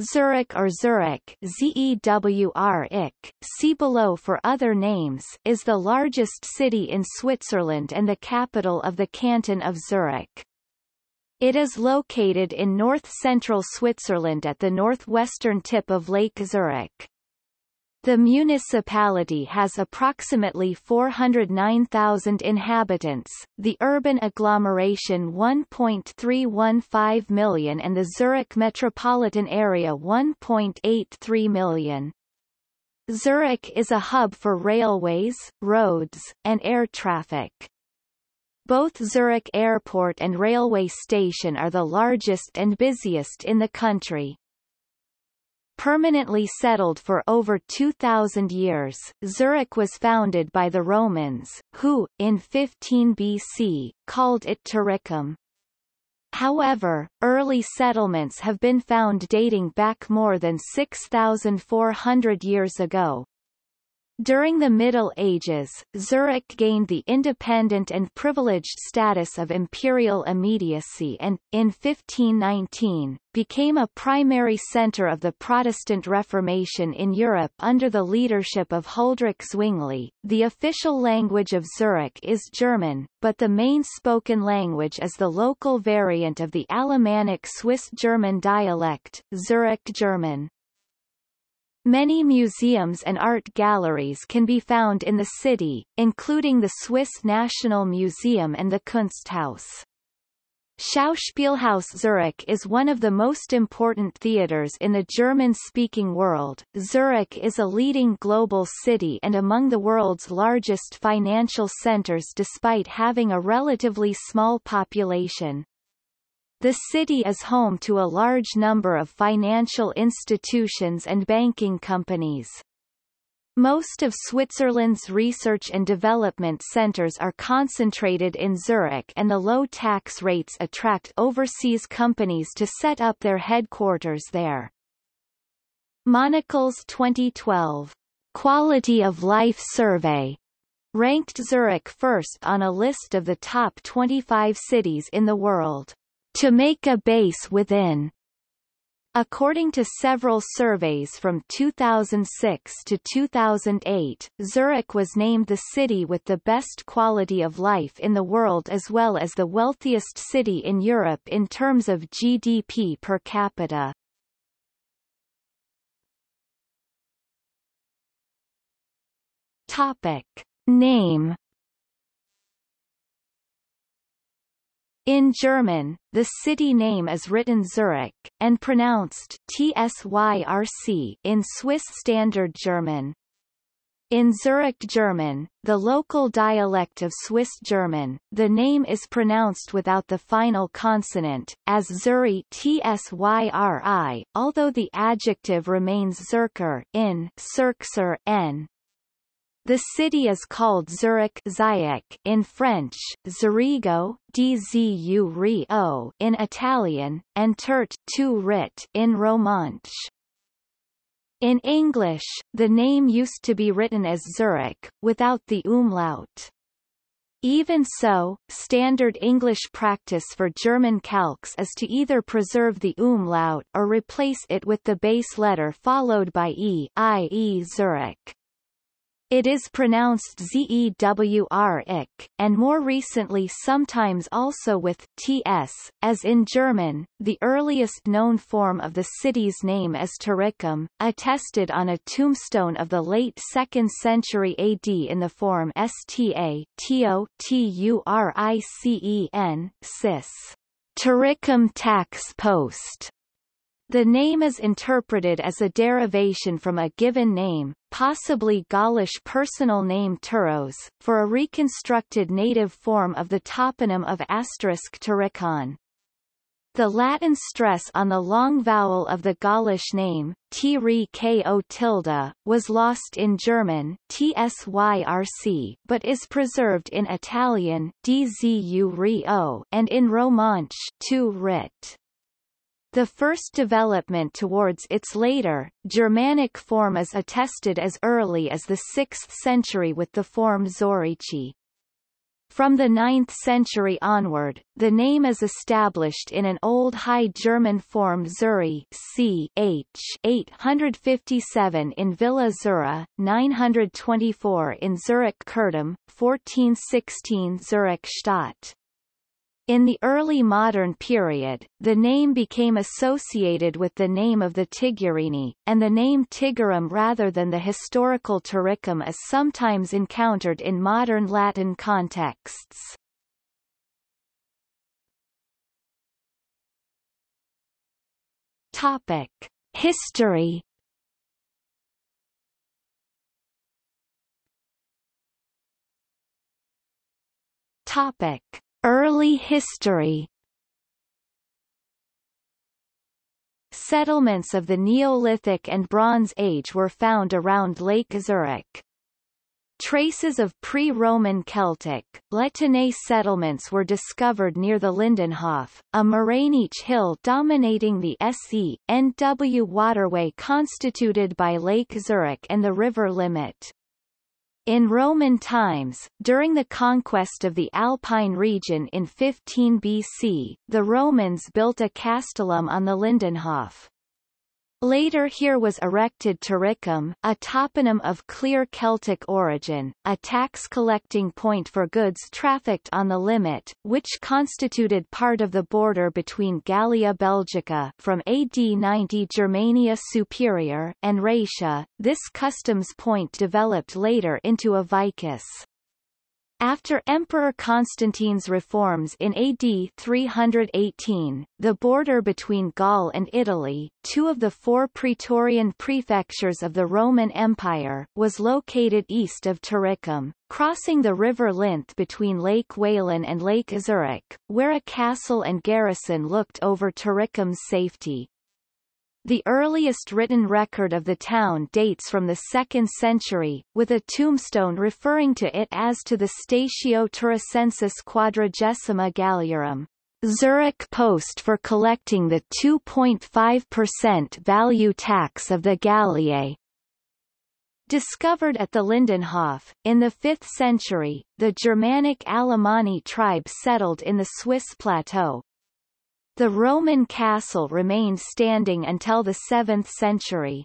Zurich or Zurich see below for other names is the largest city in Switzerland and the capital of the canton of Zurich. It is located in north-central Switzerland at the northwestern tip of Lake Zurich. The municipality has approximately 409,000 inhabitants, the urban agglomeration 1.315 million and the Zurich metropolitan area 1.83 million. Zurich is a hub for railways, roads, and air traffic. Both Zurich Airport and railway station are the largest and busiest in the country. Permanently settled for over 2,000 years, Zurich was founded by the Romans, who, in 15 BC, called it Turicum. However, early settlements have been found dating back more than 6,400 years ago, during the Middle Ages, Zurich gained the independent and privileged status of imperial immediacy and, in 1519, became a primary centre of the Protestant Reformation in Europe under the leadership of Huldrych Zwingli. The official language of Zurich is German, but the main spoken language is the local variant of the Alemannic Swiss-German dialect, Zurich German. Many museums and art galleries can be found in the city, including the Swiss National Museum and the Kunsthaus. Schauspielhaus Zurich is one of the most important theaters in the German-speaking world. Zurich is a leading global city and among the world's largest financial centers despite having a relatively small population. The city is home to a large number of financial institutions and banking companies. Most of Switzerland's research and development centers are concentrated in Zurich and the low tax rates attract overseas companies to set up their headquarters there. Monocle's 2012 Quality of Life Survey ranked Zurich first on a list of the top 25 cities in the world to make a base within. According to several surveys from 2006 to 2008, Zurich was named the city with the best quality of life in the world as well as the wealthiest city in Europe in terms of GDP per capita. Topic. Name In German, the city name is written Zurich, and pronounced TSYRC in Swiss Standard German. In Zurich German, the local dialect of Swiss German, the name is pronounced without the final consonant, as Zuri tsyri, although the adjective remains Zurcher in Zurcher n. The city is called Zurich in French, Zurigo, in Italian, and Turt tu Rit in Romansh. In English, the name used to be written as Zurich, without the umlaut. Even so, standard English practice for German calques is to either preserve the umlaut or replace it with the base letter followed by e i.e. Zurich. It is pronounced Zewr and more recently sometimes also with ts, as in German. The earliest known form of the city's name is Turicum, attested on a tombstone of the late 2nd century AD in the form sta to turicen, cis. Turicum tax post. The name is interpreted as a derivation from a given name, possibly Gaulish personal name Turos, for a reconstructed native form of the toponym of asterisk Turicon. The Latin stress on the long vowel of the Gaulish name, t ko tilde, was lost in German, tsyRC, but is preserved in Italian, dzu and in Romanche, tu rit. The first development towards its later, Germanic form is attested as early as the 6th century with the form Zorici. From the 9th century onward, the name is established in an Old High German form Zuri c. h. 857 in Villa Zura, 924 in Zurich Kurdum, 1416 Zurich Stadt. In the early modern period, the name became associated with the name of the Tigurini, and the name Tigurum rather than the historical Turicum is sometimes encountered in modern Latin contexts. Topic. History Topic. Early history Settlements of the Neolithic and Bronze Age were found around Lake Zurich. Traces of pre-Roman Celtic, La Tène settlements were discovered near the Lindenhof, a morainic hill dominating the SE-NW waterway constituted by Lake Zurich and the river Limmat. In Roman times, during the conquest of the Alpine region in 15 BC, the Romans built a castellum on the Lindenhof. Later here was erected Turicum, a toponym of clear Celtic origin, a tax-collecting point for goods trafficked on the Limmat, which constituted part of the border between Gallia Belgica from AD 90 Germania Superior and Raetia. This customs point developed later into a vicus. After Emperor Constantine's reforms in AD 318, the border between Gaul and Italy, two of the four Praetorian prefectures of the Roman Empire, was located east of Turicum, crossing the river Linth between Lake Walen and Lake Zurich, where a castle and garrison looked over Turicum's safety. The earliest written record of the town dates from the 2nd century, with a tombstone referring to it as to the Statio Turicensis Quadragesima Galliarum, Zurich post for collecting the 2.5% value tax of the Galliae. Discovered at the Lindenhof, in the 5th century, the Germanic Alemanni tribe settled in the Swiss plateau, the Roman castle remained standing until the 7th century.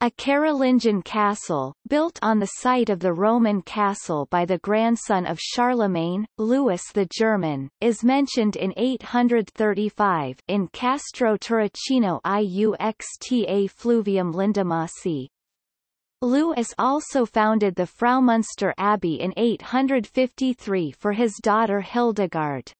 A Carolingian castle, built on the site of the Roman castle by the grandson of Charlemagne, Louis the German, is mentioned in 835 in Castro Turricino Iuxta Fluvium Lindamasi. Louis also founded the Fraumünster Abbey in 853 for his daughter Hildegard.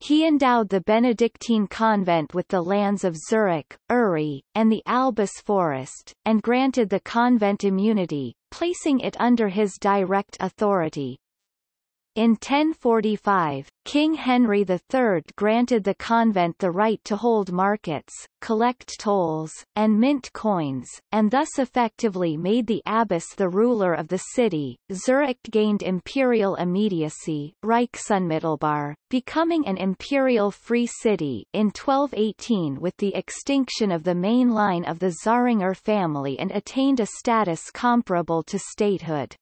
He endowed the Benedictine convent with the lands of Zurich, Uri, and the Albis forest, and granted the convent immunity, placing it under his direct authority. In 1045, King Henry III granted the convent the right to hold markets, collect tolls, and mint coins, and thus effectively made the abbess the ruler of the city. Zurich gained imperial immediacy, Reichsunmittelbar, becoming an imperial free city in 1218 with the extinction of the main line of the Zähringer family and attained a status comparable to statehood.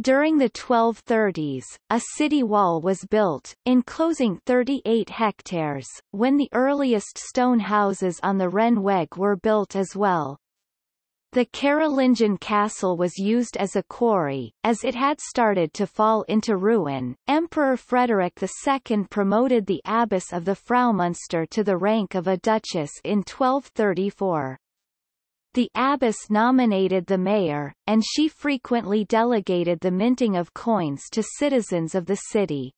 During the 1230s, a city wall was built, enclosing 38 hectares, when the earliest stone houses on the Rennweg were built as well. The Carolingian castle was used as a quarry, as it had started to fall into ruin. Emperor Frederick II promoted the abbess of the Fraumünster to the rank of a duchess in 1234. The abbess nominated the mayor, and she frequently delegated the minting of coins to citizens of the city.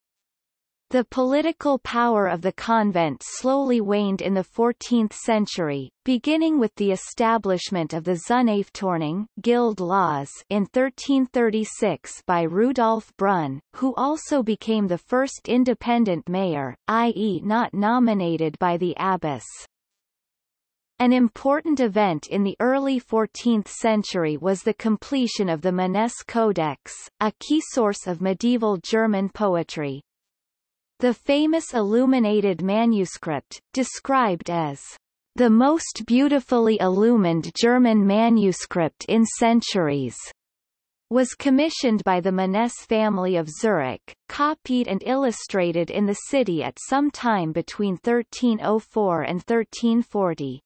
The political power of the convent slowly waned in the 14th century, beginning with the establishment of the Zunftordnung guild laws in 1336 by Rudolf Brun, who also became the first independent mayor, i.e. not nominated by the abbess. An important event in the early 14th century was the completion of the Manesse Codex, a key source of medieval German poetry. The famous illuminated manuscript, described as the most beautifully illumined German manuscript in centuries, was commissioned by the Manesse family of Zurich, copied and illustrated in the city at some time between 1304 and 1340.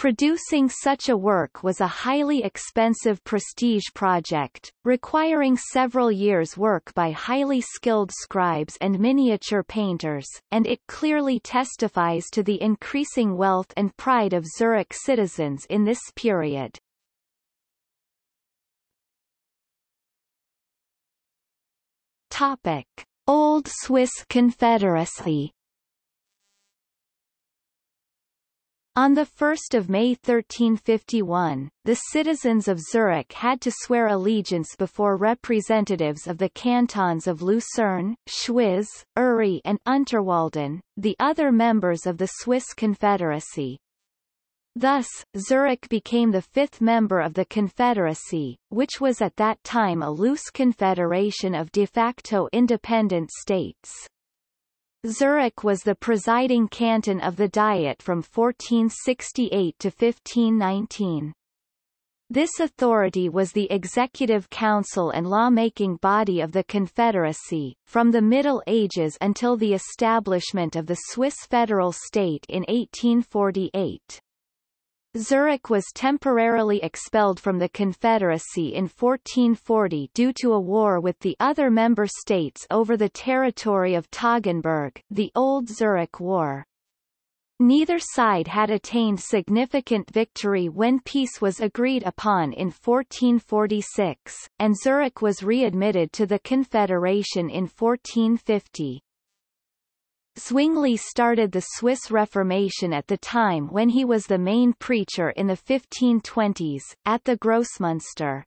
Producing such a work was a highly expensive prestige project, requiring several years' work by highly skilled scribes and miniature painters, and it clearly testifies to the increasing wealth and pride of Zurich citizens in this period. Topic. Old Swiss Confederacy On 1 May 1351, the citizens of Zurich had to swear allegiance before representatives of the cantons of Lucerne, Schwyz, Uri and Unterwalden, the other members of the Swiss Confederacy. Thus, Zurich became the fifth member of the Confederacy, which was at that time a loose confederation of de facto independent states. Zurich was the presiding canton of the Diet from 1468 to 1519. This authority was the executive council and law-making body of the Confederacy, from the Middle Ages until the establishment of the Swiss federal state in 1848. Zurich was temporarily expelled from the Confederacy in 1440 due to a war with the other member states over the territory of Toggenburg the Old Zurich War. Neither side had attained significant victory when peace was agreed upon in 1446, and Zurich was readmitted to the Confederation in 1450. Zwingli started the Swiss Reformation at the time when he was the main preacher in the 1520s, at the Grossmünster.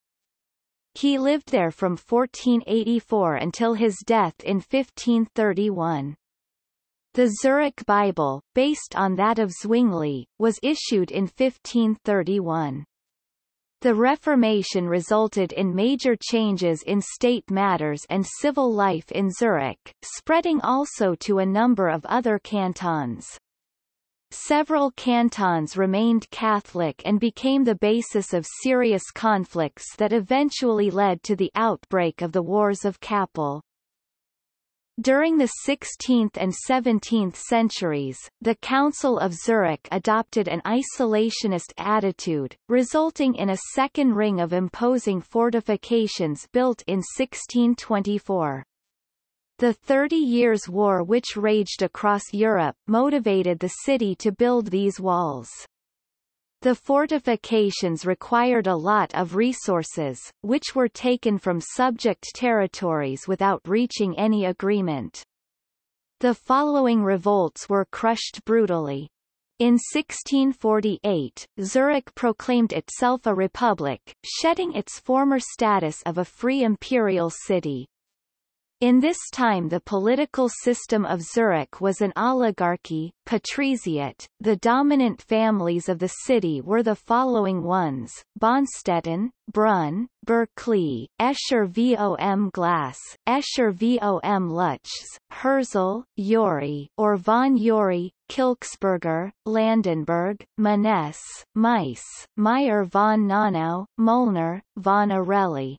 He lived there from 1484 until his death in 1531. The Zurich Bible, based on that of Zwingli, was issued in 1531. The Reformation resulted in major changes in state matters and civil life in Zurich, spreading also to a number of other cantons. Several cantons remained Catholic and became the basis of serious conflicts that eventually led to the outbreak of the Wars of Kappel. During the 16th and 17th centuries, the Council of Zurich adopted an isolationist attitude, resulting in a second ring of imposing fortifications built in 1624. The Thirty Years' War which raged across Europe motivated the city to build these walls. The fortifications required a lot of resources, which were taken from subject territories without reaching any agreement. The following revolts were crushed brutally. In 1648, Zurich proclaimed itself a republic, shedding its former status of a free imperial city. In this time the political system of Zurich was an oligarchy, patriciate. The dominant families of the city were the following ones, Bonstetten, Brun, Bürkli, Escher vom Glas, Escher vom Luchs, Hirzel, Uri or von Uri, Kilchsperger, Landenberg, Manesse, Meiss, Meyer von Knonau, Mülner, von Orelli.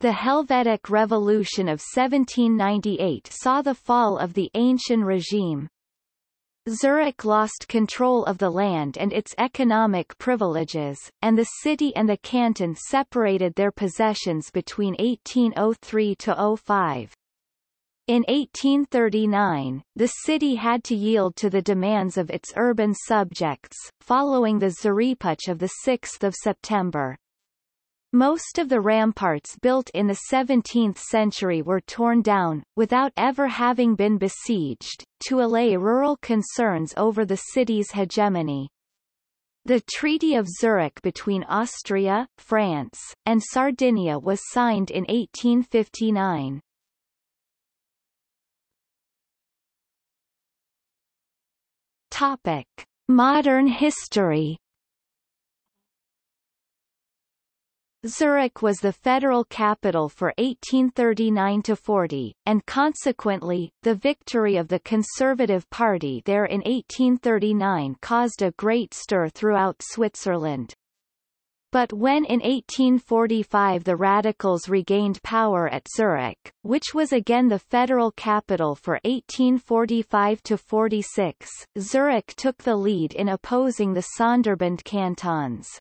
The Helvetic Revolution of 1798 saw the fall of the ancient regime. Zurich lost control of the land and its economic privileges, and the city and the canton separated their possessions between 1803 to 05. In 1839, the city had to yield to the demands of its urban subjects, following the Züriputsch of 6 September. Most of the ramparts built in the 17th century were torn down, without ever having been besieged, to allay rural concerns over the city's hegemony. The Treaty of Zurich between Austria, France, and Sardinia was signed in 1859. Topic. Modern history Zurich was the federal capital for 1839–40, and consequently, the victory of the Conservative Party there in 1839 caused a great stir throughout Switzerland. But when in 1845 the radicals regained power at Zurich, which was again the federal capital for 1845–46, Zurich took the lead in opposing the Sonderbund cantons.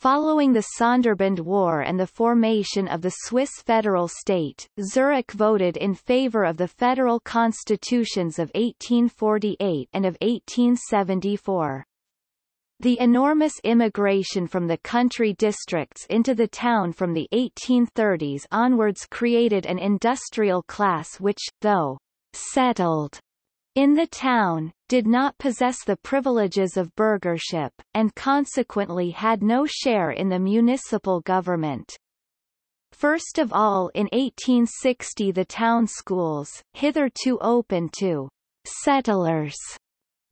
Following the Sonderbund War and the formation of the Swiss federal state, Zurich voted in favor of the federal constitutions of 1848 and of 1874. The enormous immigration from the country districts into the town from the 1830s onwards created an industrial class which, though settled in the town, did not possess the privileges of burghership, and consequently had no share in the municipal government. First of all in 1860 the town schools, hitherto open to settlers,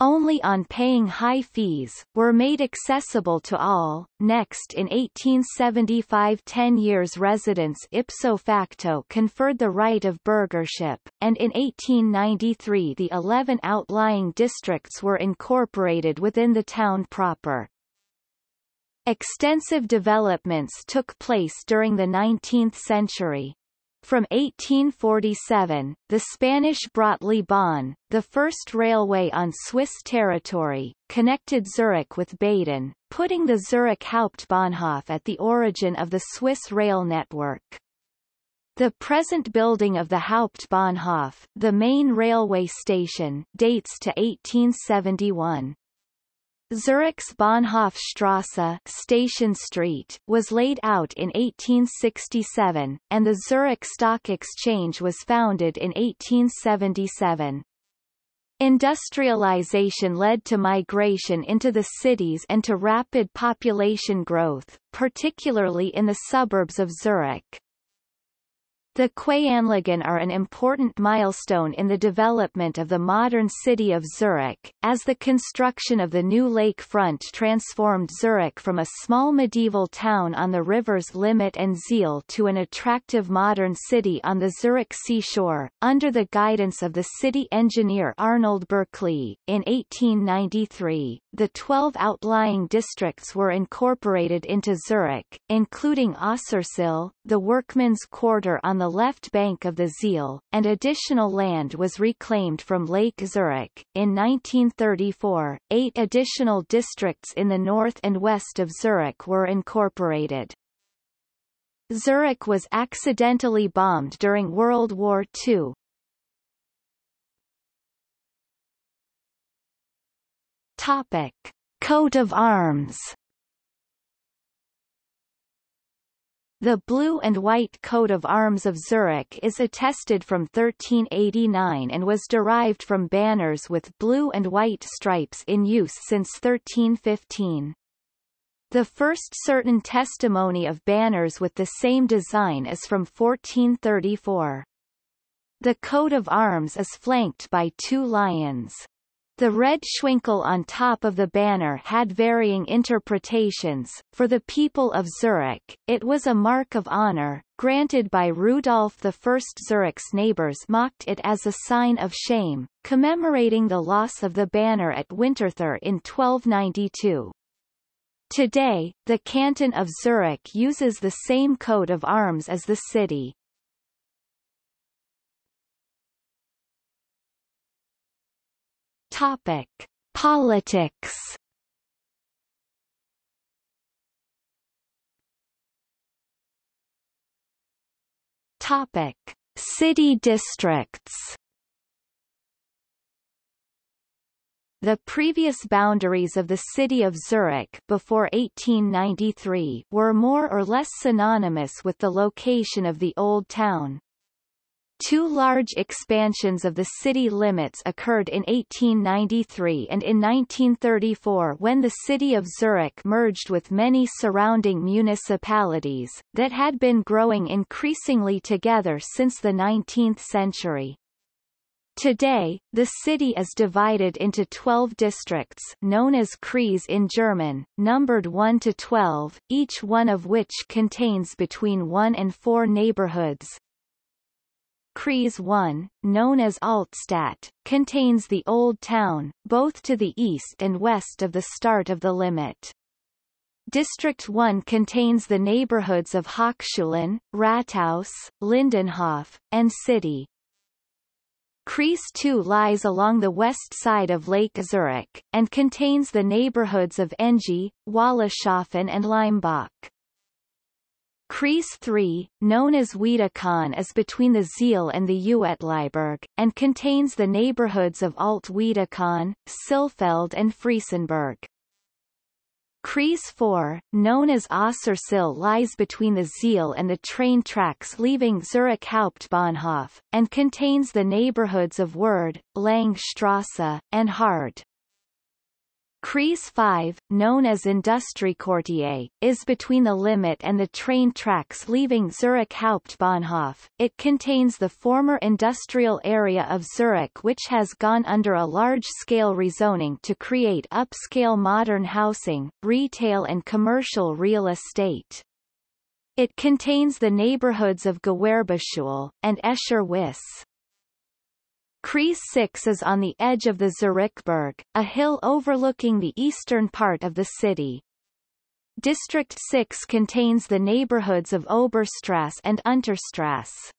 only on paying high fees, were made accessible to all. Next in 1875 ten years residence ipso facto conferred the right of burghership, and in 1893 the 11 outlying districts were incorporated within the town proper. Extensive developments took place during the 19th century. From 1847, the Spanish brought Bahn, the first railway on Swiss territory, connected Zurich with Baden, putting the Zurich Hauptbahnhof at the origin of the Swiss rail network. The present building of the Hauptbahnhof, the main railway station, dates to 1871. Zurich's Bahnhofstrasse Station Street was laid out in 1867, and the Zurich Stock Exchange was founded in 1877. Industrialization led to migration into the cities and to rapid population growth, particularly in the suburbs of Zurich. The Quaianlagen are an important milestone in the development of the modern city of Zurich, as the construction of the new lake front transformed Zurich from a small medieval town on the rivers Limmat and Sihl to an attractive modern city on the Zurich seashore. Under the guidance of the city engineer Arnold Bürkli, in 1893, the 12 outlying districts were incorporated into Zurich, including Aussersihl, the workmen's quarter on the left bank of the Sihl, and additional land was reclaimed from Lake Zurich. In 1934, eight additional districts in the north and west of Zurich were incorporated. Zurich was accidentally bombed during World War II. Topic. Coat of arms The blue and white coat of arms of Zurich is attested from 1389 and was derived from banners with blue and white stripes in use since 1315. The first certain testimony of banners with the same design is from 1434. The coat of arms is flanked by two lions. The red Schwenkel on top of the banner had varying interpretations. For the people of Zurich, it was a mark of honor, granted by Rudolf I. Zurich's neighbors mocked it as a sign of shame, commemorating the loss of the banner at Winterthur in 1292. Today, the canton of Zurich uses the same coat of arms as the city. Topic: Politics. Topic: City districts. The previous boundaries of the city of Zurich before 1893 were more or less synonymous with the location of the Old Town. Two large expansions of the city limits occurred in 1893 and in 1934 when the city of Zurich merged with many surrounding municipalities, that had been growing increasingly together since the 19th century. Today, the city is divided into 12 districts known as Kreise in German, numbered 1 to 12, each one of which contains between 1 and 4 neighborhoods, Kreise 1, known as Altstadt, contains the Old Town, both to the east and west of the start of the Limmat. District 1 contains the neighborhoods of Hochschulen, Rathaus, Lindenhof, and City. Kreis 2 lies along the west side of Lake Zurich, and contains the neighborhoods of Enge, Wollishofen and Leimbach. Kreis 3, known as Wiedikon is between the Sihl and the Uetliberg, and contains the neighborhoods of Alt Wiedikon, Sihlfeld and Friesenberg. Kreis 4, known as Aussersihl lies between the Sihl and the train tracks leaving Zurich Hauptbahnhof, and contains the neighborhoods of Wörth, Langstrasse, and Hard. Kreis 5, known as Industriequartier, is between the Limmat and the train tracks leaving Zurich Hauptbahnhof. It contains the former industrial area of Zurich which has gone under a large-scale rezoning to create upscale modern housing, retail and commercial real estate. It contains the neighborhoods of Gewerbeschule, and Escher Wyss. Kreis 6 is on the edge of the Zurichberg, a hill overlooking the eastern part of the city. District 6 contains the neighborhoods of Oberstrasse and Unterstrasse.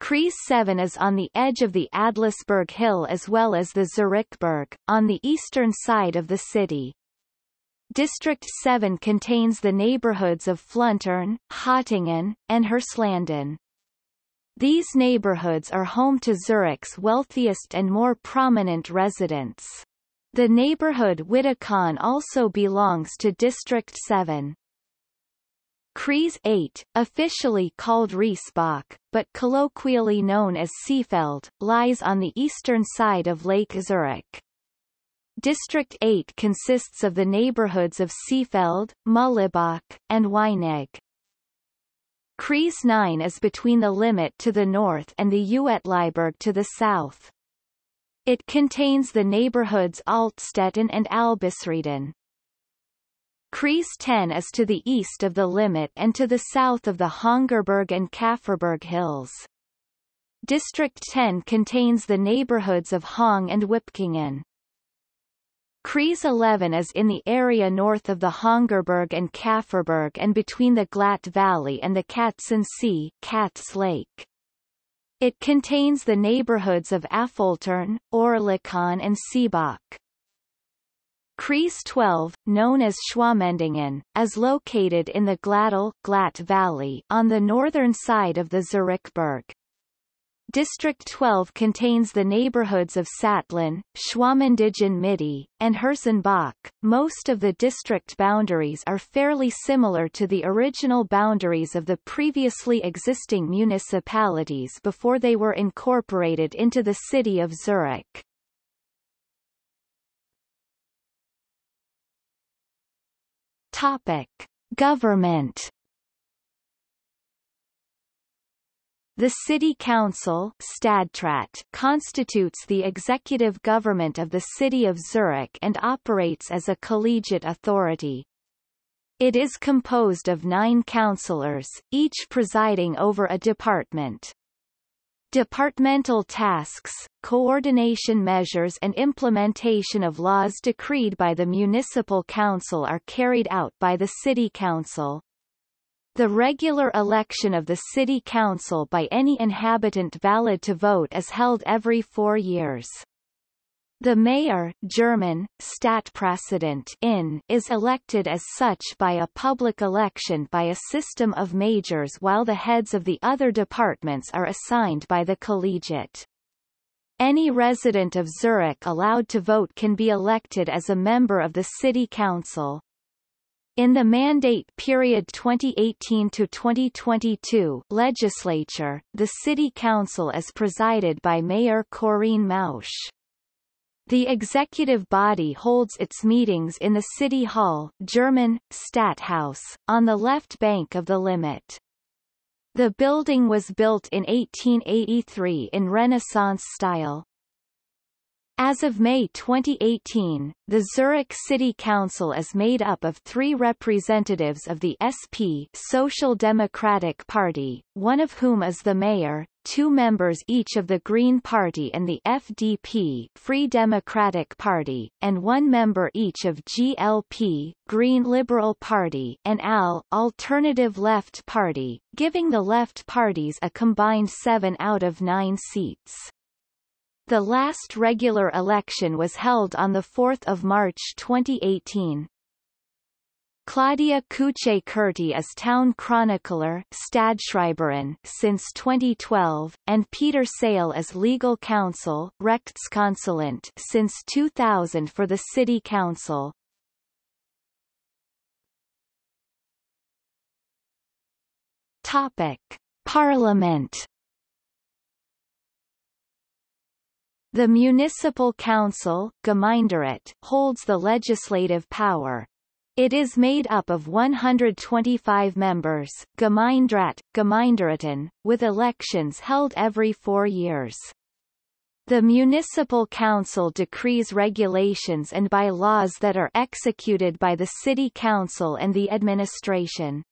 Kreis 7 is on the edge of the Adlisberg Hill as well as the Zurichberg, on the eastern side of the city. District 7 contains the neighborhoods of Fluntern, Hottingen, and Hirslanden. These neighborhoods are home to Zurich's wealthiest and more prominent residents. The neighborhood Witikon also belongs to District 7. Kreis 8, officially called Riesbach, but colloquially known as Seefeld, lies on the eastern side of Lake Zurich. District 8 consists of the neighborhoods of Seefeld, Muhlebach, and Weinegg. Kreis 9 is between the Limmat to the north and the Uetliberg to the south. It contains the neighborhoods Altstetten and Albisrieden. Kreis 10 is to the east of the Limmat and to the south of the Hönggerberg and Käferberg hills. District 10 contains the neighborhoods of Höngg and Wipkingen. Kreis 11 is in the area north of the Hönggerberg and Käferberg and between the Glatt Valley and the Katzen See Katz Lake. It contains the neighborhoods of Affoltern, Oerlikon and Seebach. Kreis 12, known as Schwamendingen, is located in the Glattal Glatt Valley on the northern side of the Zurichberg. District 12 contains the neighborhoods of Saatlen, Schwamendingen Mitte, and Hirzenbach. Most of the district boundaries are fairly similar to the original boundaries of the previously existing municipalities before they were incorporated into the city of Zurich. Topic: Government The City Council Stadtrat constitutes the executive government of the City of Zurich and operates as a collegiate authority. It is composed of nine councillors, each presiding over a department. Departmental tasks, coordination measures and implementation of laws decreed by the Municipal Council are carried out by the City Council. The regular election of the city council by any inhabitant valid to vote is held every four years. The mayor German, Stadtpräsident in is elected as such by a public election by a system of Majorz while the heads of the other departments are assigned by the collegiate. Any resident of Zurich allowed to vote can be elected as a member of the city council. In the mandate period 2018 to 2022 legislature, the city council is presided by Mayor Corine Mauch. The executive body holds its meetings in the City Hall German, Stadthaus, on the left bank of the Limmat. The building was built in 1883 in Renaissance style. As of May 2018, the Zurich City Council is made up of three representatives of the SP Social Democratic Party, one of whom is the mayor, two members each of the Green Party and the FDP Free Democratic Party, and one member each of GLP Green Liberal Party and AL Alternative Left Party, giving the left parties a combined seven out of nine seats. The last regular election was held on 4 March 2018. Claudia Cuche-Curti is town chronicler since 2012, and Peter Saile is legal counsel Rechtskonsulent since 2000 for the City Council. Topic: Parliament The Municipal Council Gemeinderat, holds the legislative power. It is made up of 125 members Gemeinderat, Gemeinderaten, with elections held every four years. The Municipal Council decrees regulations and by laws that are executed by the City Council and the administration.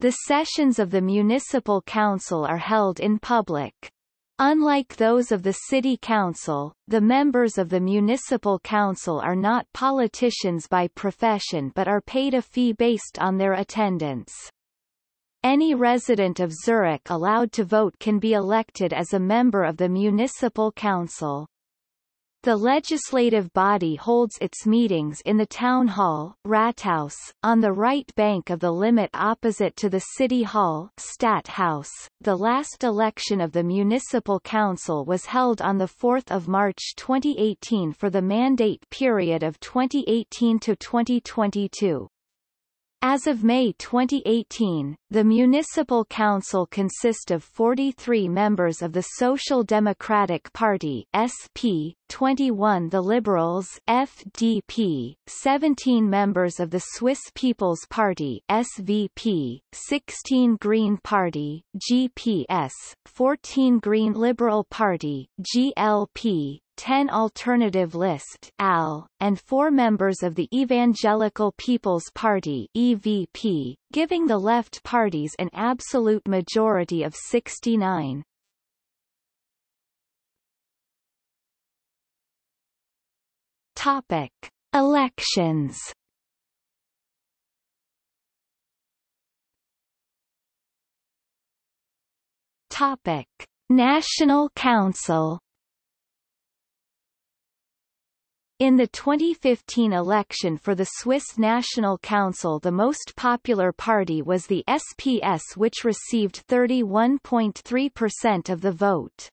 The sessions of the Municipal Council are held in public. Unlike those of the City Council, the members of the Municipal Council are not politicians by profession but are paid a fee based on their attendance. Any resident of Zurich allowed to vote can be elected as a member of the Municipal Council. The legislative body holds its meetings in the Town Hall Rathaus, on the right bank of the Limmat opposite to the City Hall Stadthaus. The last election of the Municipal Council was held on 4 March 2018 for the mandate period of 2018 to 2022. As of May 2018, the Municipal Council consists of 43 members of the Social Democratic Party SP, 21 the Liberals FDP, 17 members of the Swiss People's Party SVP, 16 Green Party GPS, 14 Green Liberal Party GLP, 10 Alternative List AL, and four members of the Evangelical People's Party EVP, giving the left parties an absolute majority of 69. Topic: Elections. Topic: National Council. In the 2015 election for the Swiss National Council the most popular party was the SPS which received 31.3% of the vote.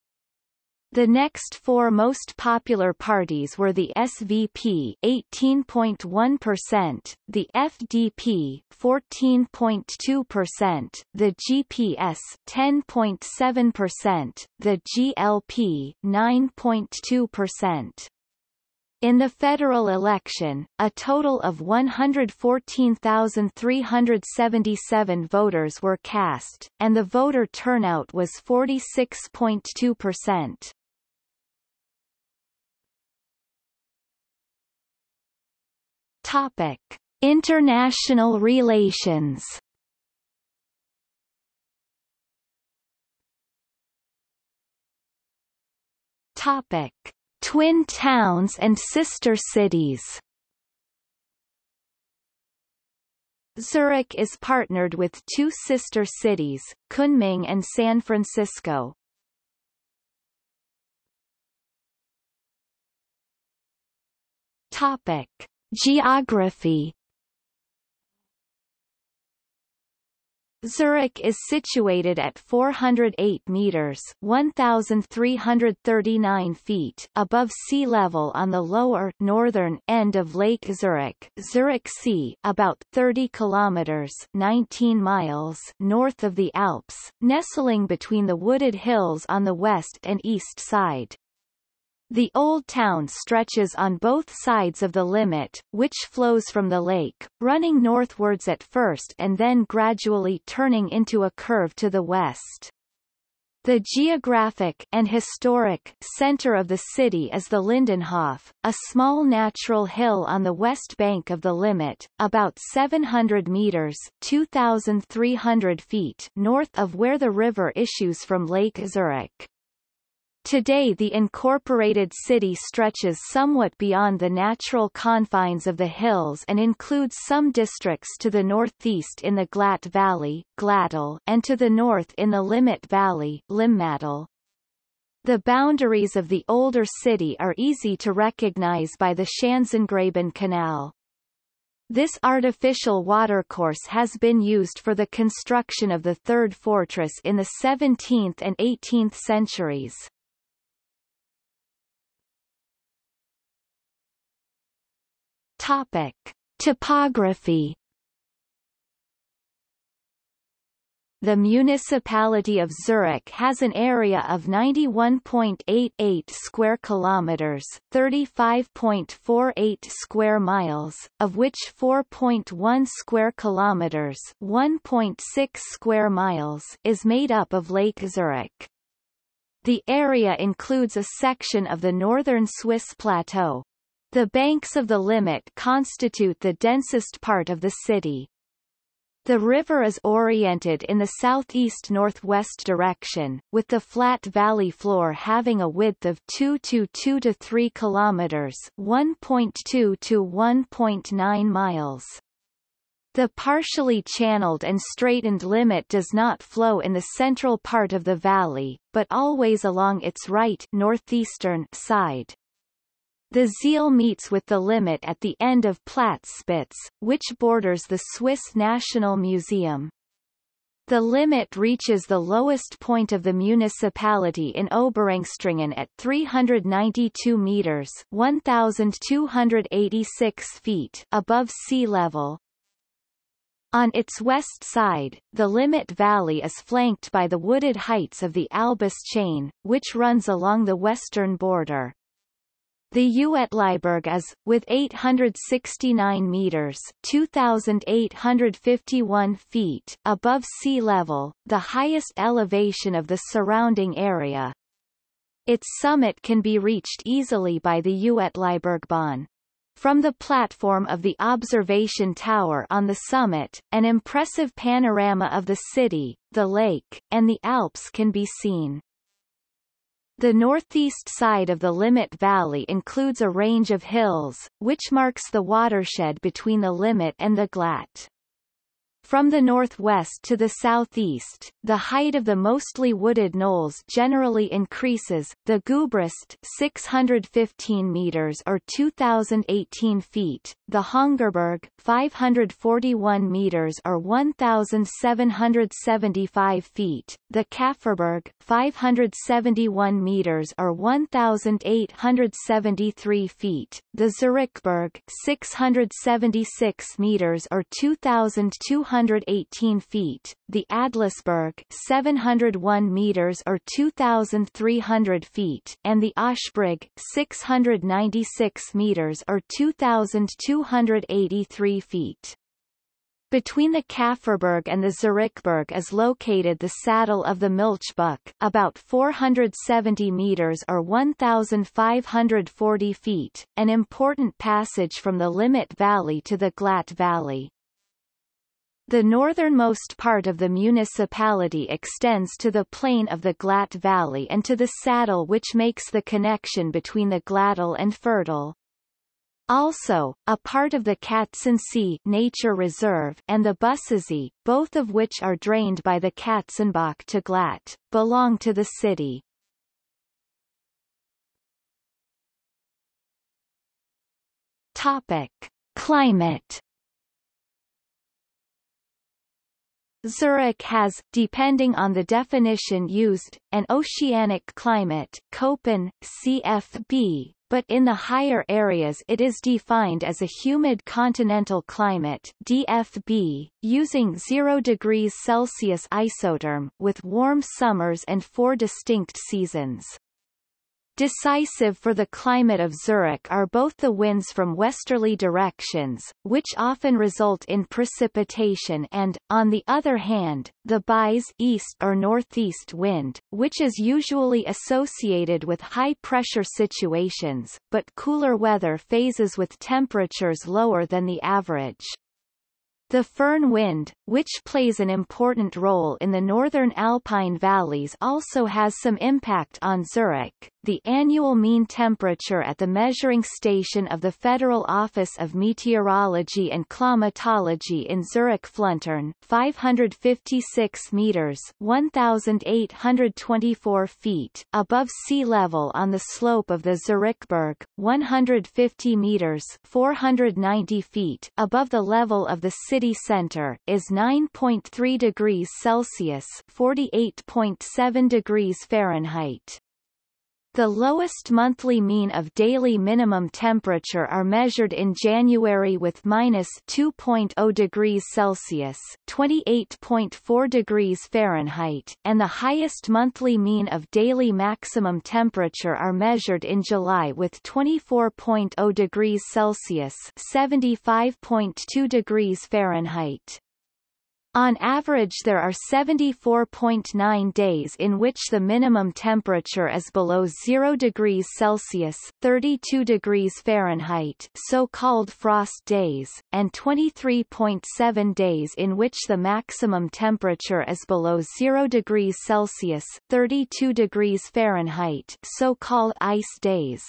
The next four most popular parties were the SVP 18.1%, the FDP 14.2%, the GPS 10.7%, the GLP 9.2%. In the federal election, a total of 114,377 voters were cast, and the voter turnout was 46.2%. Topic: International relations. Topic: Twin towns and sister cities Zurich is partnered with two sister cities, Kunming and San Francisco. Topic: Geography Zurich is situated at 408 meters (1,339 feet) above sea level on the lower northern end of Lake Zurich, Zurich Sea, about 30 kilometers (19 miles) north of the Alps, nestling between the wooded hills on the west and east side. The Old Town stretches on both sides of the Limmat, which flows from the lake, running northwards at first and then gradually turning into a curve to the west. The geographic and historic center of the city is the Lindenhof, a small natural hill on the west bank of the Limmat, about 700 meters (2,300 feet) north of where the river issues from Lake Zurich. Today the incorporated city stretches somewhat beyond the natural confines of the hills and includes some districts to the northeast in the Glatt Valley Glattal, and to the north in the Limmat Valley. The boundaries of the older city are easy to recognize by the Schanzengraben Canal. This artificial watercourse has been used for the construction of the third fortress in the 17th and 18th centuries. Topic. Topography The municipality of Zurich has an area of 91.88 square kilometers, 35.48 square miles, of which 4.1 square kilometers, 1.6 square miles is made up of Lake Zurich. The area includes a section of the northern Swiss plateau, the banks of the Limmat constitute the densest part of the city. The river is oriented in the southeast-northwest direction, with the flat valley floor having a width of 2 to 2 to 3 kilometers, 1.2 to 1.9 miles. The partially channeled and straightened Limmat does not flow in the central part of the valley, but always along its right northeastern side. The Sihl meets with the Limmat at the end of Platzspitze, which borders the Swiss National Museum. The Limmat reaches the lowest point of the municipality in Oberengstringen at 392 meters 1,286 feet above sea level. On its west side, the Limmat Valley is flanked by the wooded heights of the Albis chain, which runs along the western border. The Uetliberg is, with 869 meters 2,851 feet above sea level, the highest elevation of the surrounding area. Its summit can be reached easily by the Uetlibergbahn. From the platform of the observation tower on the summit, an impressive panorama of the city, the lake, and the Alps can be seen. The northeast side of the Limmat Valley includes a range of hills, which marks the watershed between the Limmat and the Glatt. From the northwest to the southeast, the height of the mostly wooded knolls generally increases, the Gubrist 615 meters or 2018 feet, the Hönggerberg 541 meters or 1775 feet, the Käferberg 571 meters or 1873 feet, the Zurichberg 676 meters or 2200 218 feet, the Adlisberg 701 meters or 2,300 feet, and the Öschbrig 696 meters or 2,283 feet. Between the Käferberg and the Zurichberg is located the saddle of the Milchbuck, about 470 meters or 1,540 feet, an important passage from the Limmat Valley to the Glatt Valley. The northernmost part of the municipality extends to the plain of the Glatt Valley and to the saddle which makes the connection between the Glattal and Furttal. Also, a part of the Katzensee Nature Reserve and the Bussesee, both of which are drained by the Katzenbach to Glatt, belong to the city. Topic. Climate Zurich has, depending on the definition used, an oceanic climate Köppen, CFB, but in the higher areas it is defined as a humid continental climate DFB, using 0 degrees Celsius isotherm, with warm summers and four distinct seasons. Decisive for the climate of Zurich are both the winds from westerly directions, which often result in precipitation and, on the other hand, the Bise east or northeast wind, which is usually associated with high-pressure situations, but cooler weather phases with temperatures lower than the average. The Föhn wind, which plays an important role in the northern Alpine valleys also has some impact on Zurich. The annual mean temperature at the measuring station of the Federal Office of Meteorology and Climatology in Zurich Fluntern, 556 meters 1,824 feet above sea level on the slope of the Zurichberg, 150 meters 490 feet above the level of the city center, is 9.3 degrees Celsius (48.7 degrees Fahrenheit). The lowest monthly mean of daily minimum temperature are measured in January with minus 2.0 degrees Celsius (28.4 degrees Fahrenheit), and the highest monthly mean of daily maximum temperature are measured in July with 24.0 degrees Celsius (75.2 degrees Fahrenheit). On average there are 74.9 days in which the minimum temperature is below 0 degrees Celsius 32 degrees Fahrenheit so-called frost days, and 23.7 days in which the maximum temperature is below 0 degrees Celsius 32 degrees Fahrenheit so-called ice days.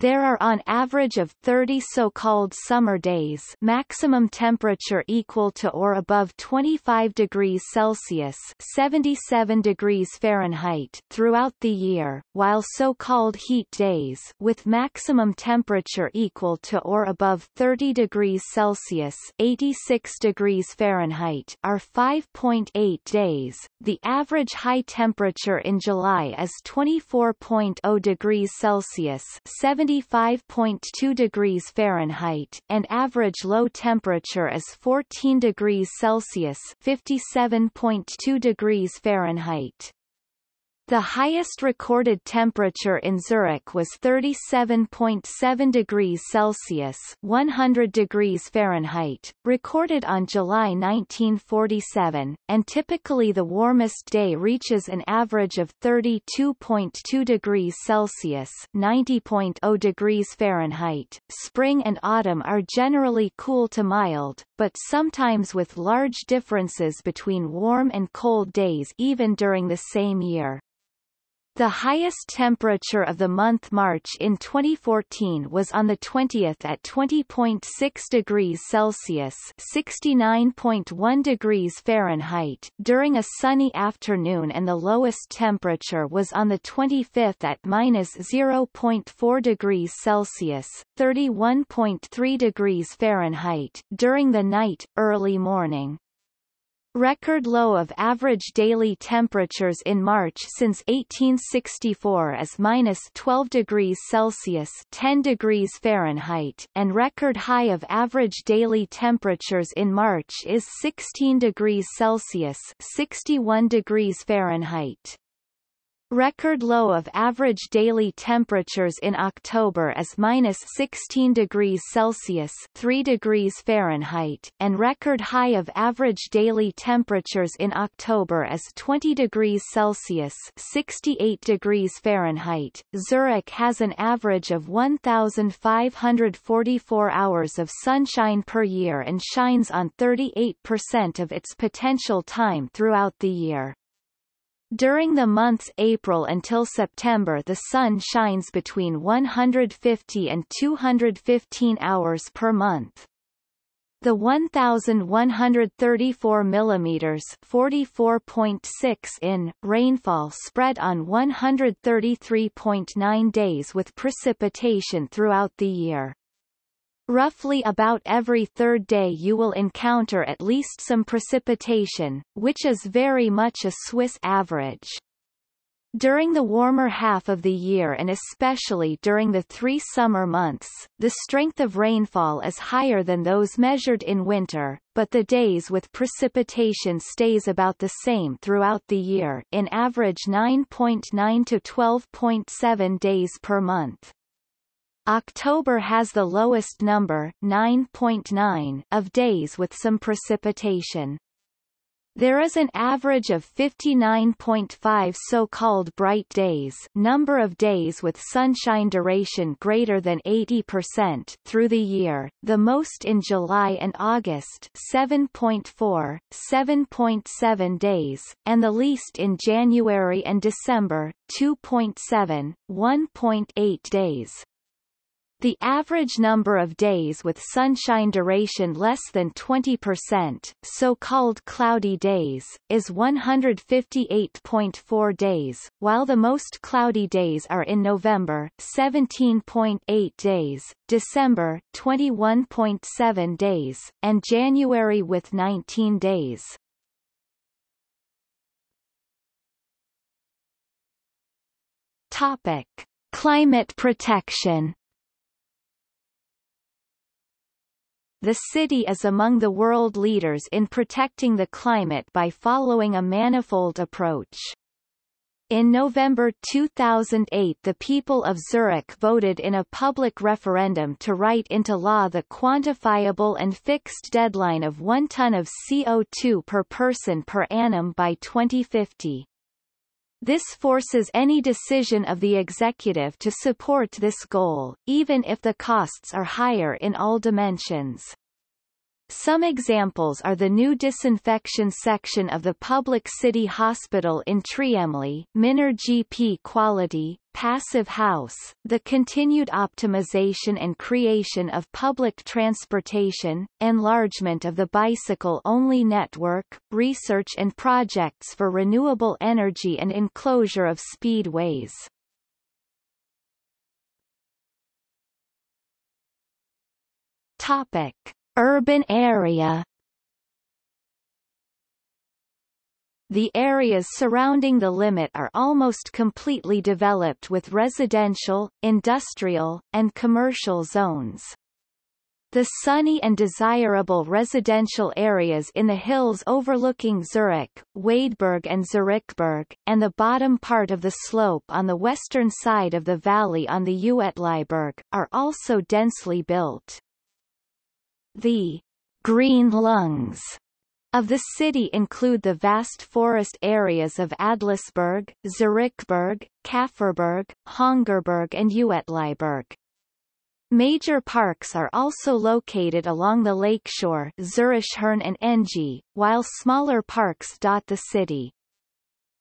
There are on average of 30 so-called summer days maximum temperature equal to or above 25 degrees Celsius 77 degrees Fahrenheit throughout the year, while so-called heat days with maximum temperature equal to or above 30 degrees Celsius 86 degrees Fahrenheit are 5.8 days. The average high temperature in July is 24.0 degrees Celsius 70 75.2 degrees Fahrenheit, and average low temperature is 14 degrees Celsius 57.2 degrees Fahrenheit. The highest recorded temperature in Zurich was 37.7 degrees Celsius 100 degrees Fahrenheit, recorded on July 1947, and typically the warmest day reaches an average of 32.2 degrees Celsius 90.0 degrees Fahrenheit. Spring and autumn are generally cool to mild, but sometimes with large differences between warm and cold days even during the same year. The highest temperature of the month March in 2014 was on the 20th at 20.6 degrees Celsius (69.1 degrees Fahrenheit) during a sunny afternoon and the lowest temperature was on the 25th at minus 0.4 degrees Celsius (31.3 degrees Fahrenheit) during the night, early morning. Record low of average daily temperatures in March since 1864 is minus 12 degrees Celsius 10 degrees Fahrenheit, and record high of average daily temperatures in March is 16 degrees Celsius 61 degrees Fahrenheit. Record low of average daily temperatures in October is minus 16 degrees Celsius 3 degrees Fahrenheit, and record high of average daily temperatures in October is 20 degrees Celsius 68 degrees Fahrenheit. Zurich has an average of 1,544 hours of sunshine per year and shines on 38% of its potential time throughout the year. During the months April until September the sun shines between 150 and 215 hours per month. The 1134 mm 44.6 in rainfall spread on 133.9 days with precipitation throughout the year. Roughly about every third day you will encounter at least some precipitation, which is very much a Swiss average. During the warmer half of the year and especially during the three summer months, the strength of rainfall is higher than those measured in winter, but the days with precipitation stays about the same throughout the year in average 9.9 to 12.7 days per month. October has the lowest number 9.9 of days with some precipitation. There is an average of 59.5 so-called bright days number of days with sunshine duration greater than 80% through the year, the most in July and August 7.4, 7.7 days, and the least in January and December 2.7, 1.8 days. The average number of days with sunshine duration less than 20% so-called cloudy days, is 158.4 days, while the most cloudy days are in November 17.8 days, December 21.7 days, and January with 19 days. Topic. Climate protection The city is among the world leaders in protecting the climate by following a manifold approach. In November 2008 the people of Zurich voted in a public referendum to write into law the quantifiable and fixed deadline of 1 ton of CO2 per person per annum by 2050. This forces any decision of the executive to support this goal, even if the costs are higher in all dimensions. Some examples are the new disinfection section of the public city hospital in Triemli, Minergie-P quality, passive house, the continued optimization and creation of public transportation, enlargement of the bicycle-only network, research and projects for renewable energy and enclosure of speedways. Topic. Urban area The areas surrounding the Limmat are almost completely developed with residential, industrial, and commercial zones. The sunny and desirable residential areas in the hills overlooking Zurich, Waidberg and Zurichberg, and the bottom part of the slope on the western side of the valley on the Uetliberg, are also densely built. The green lungs of the city include the vast forest areas of Adlisberg, Zurichberg, Käferberg, Hönggerberg and Uetliberg. Major parks are also located along the lakeshore Zurichhorn and Enge, while smaller parks dot the city.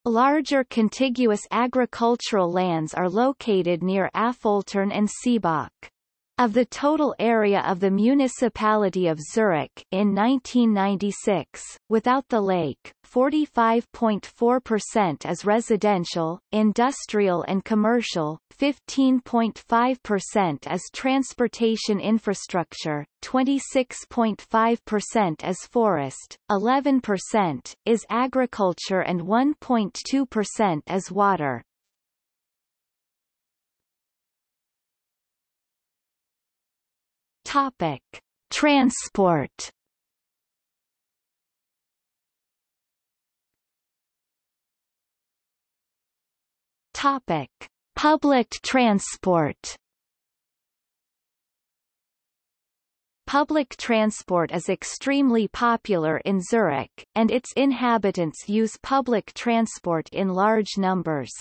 Larger contiguous agricultural lands are located near Affoltern and Seebach. Of the total area of the municipality of Zurich in 1996, without the lake, 45.4% is residential, industrial and commercial, 15.5% as transportation infrastructure, 26.5% as forest, 11% is agriculture and 1.2% as water. Topic: Transport. Topic: Public transport. Public transport is extremely popular in Zurich, and its inhabitants use public transport in large numbers.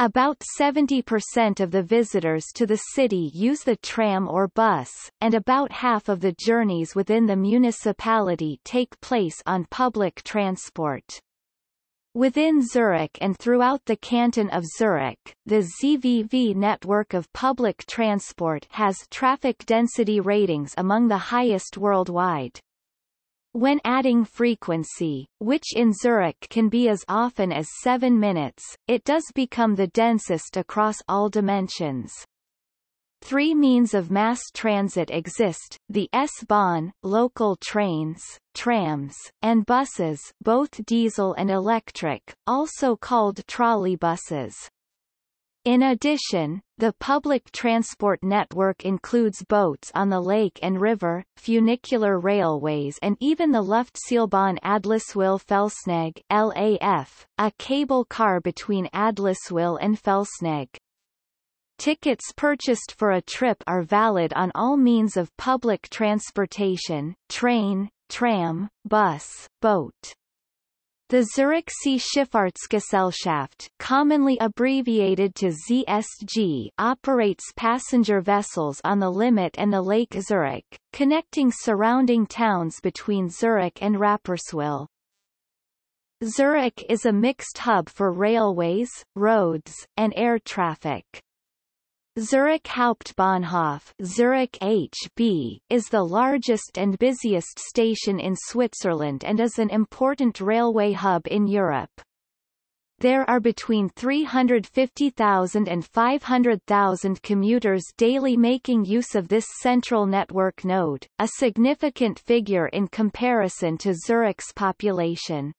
About 70% of the visitors to the city use the tram or bus, and about half of the journeys within the municipality take place on public transport. Within Zurich and throughout the canton of Zurich, the ZVV network of public transport has traffic density ratings among the highest worldwide. When adding frequency, which in Zurich can be as often as 7 minutes, it does become the densest across all dimensions. Three means of mass transit exist, the S-Bahn, local trains, trams, and buses both diesel and electric, also called trolleybuses. In addition, the public transport network includes boats on the lake and river, funicular railways and even the Luftseilbahn Adliswil-Felsenegg LAF, a cable car between Adliswil and Felsenegg. Tickets purchased for a trip are valid on all means of public transportation, train, tram, bus, boat. The Zürichsee Schifffahrtsgesellschaft, commonly abbreviated to ZSG, operates passenger vessels on the Limmat and the Lake Zurich, connecting surrounding towns between Zurich and Rapperswil. Zurich is a mixed hub for railways, roads, and air traffic. Zurich Hauptbahnhof Zurich HB is the largest and busiest station in Switzerland and is an important railway hub in Europe. There are between 350,000 and 500,000 commuters daily making use of this central network node, a significant figure in comparison to Zurich's population.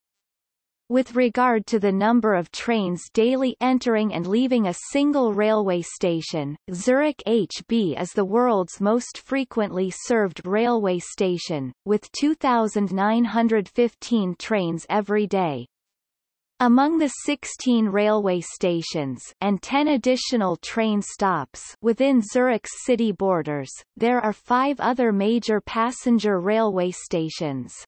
With regard to the number of trains daily entering and leaving a single railway station, Zurich HB is the world's most frequently served railway station, with 2,915 trains every day. Among the 16 railway stations and 10 additional train stops within Zurich's city borders, there are five other major passenger railway stations.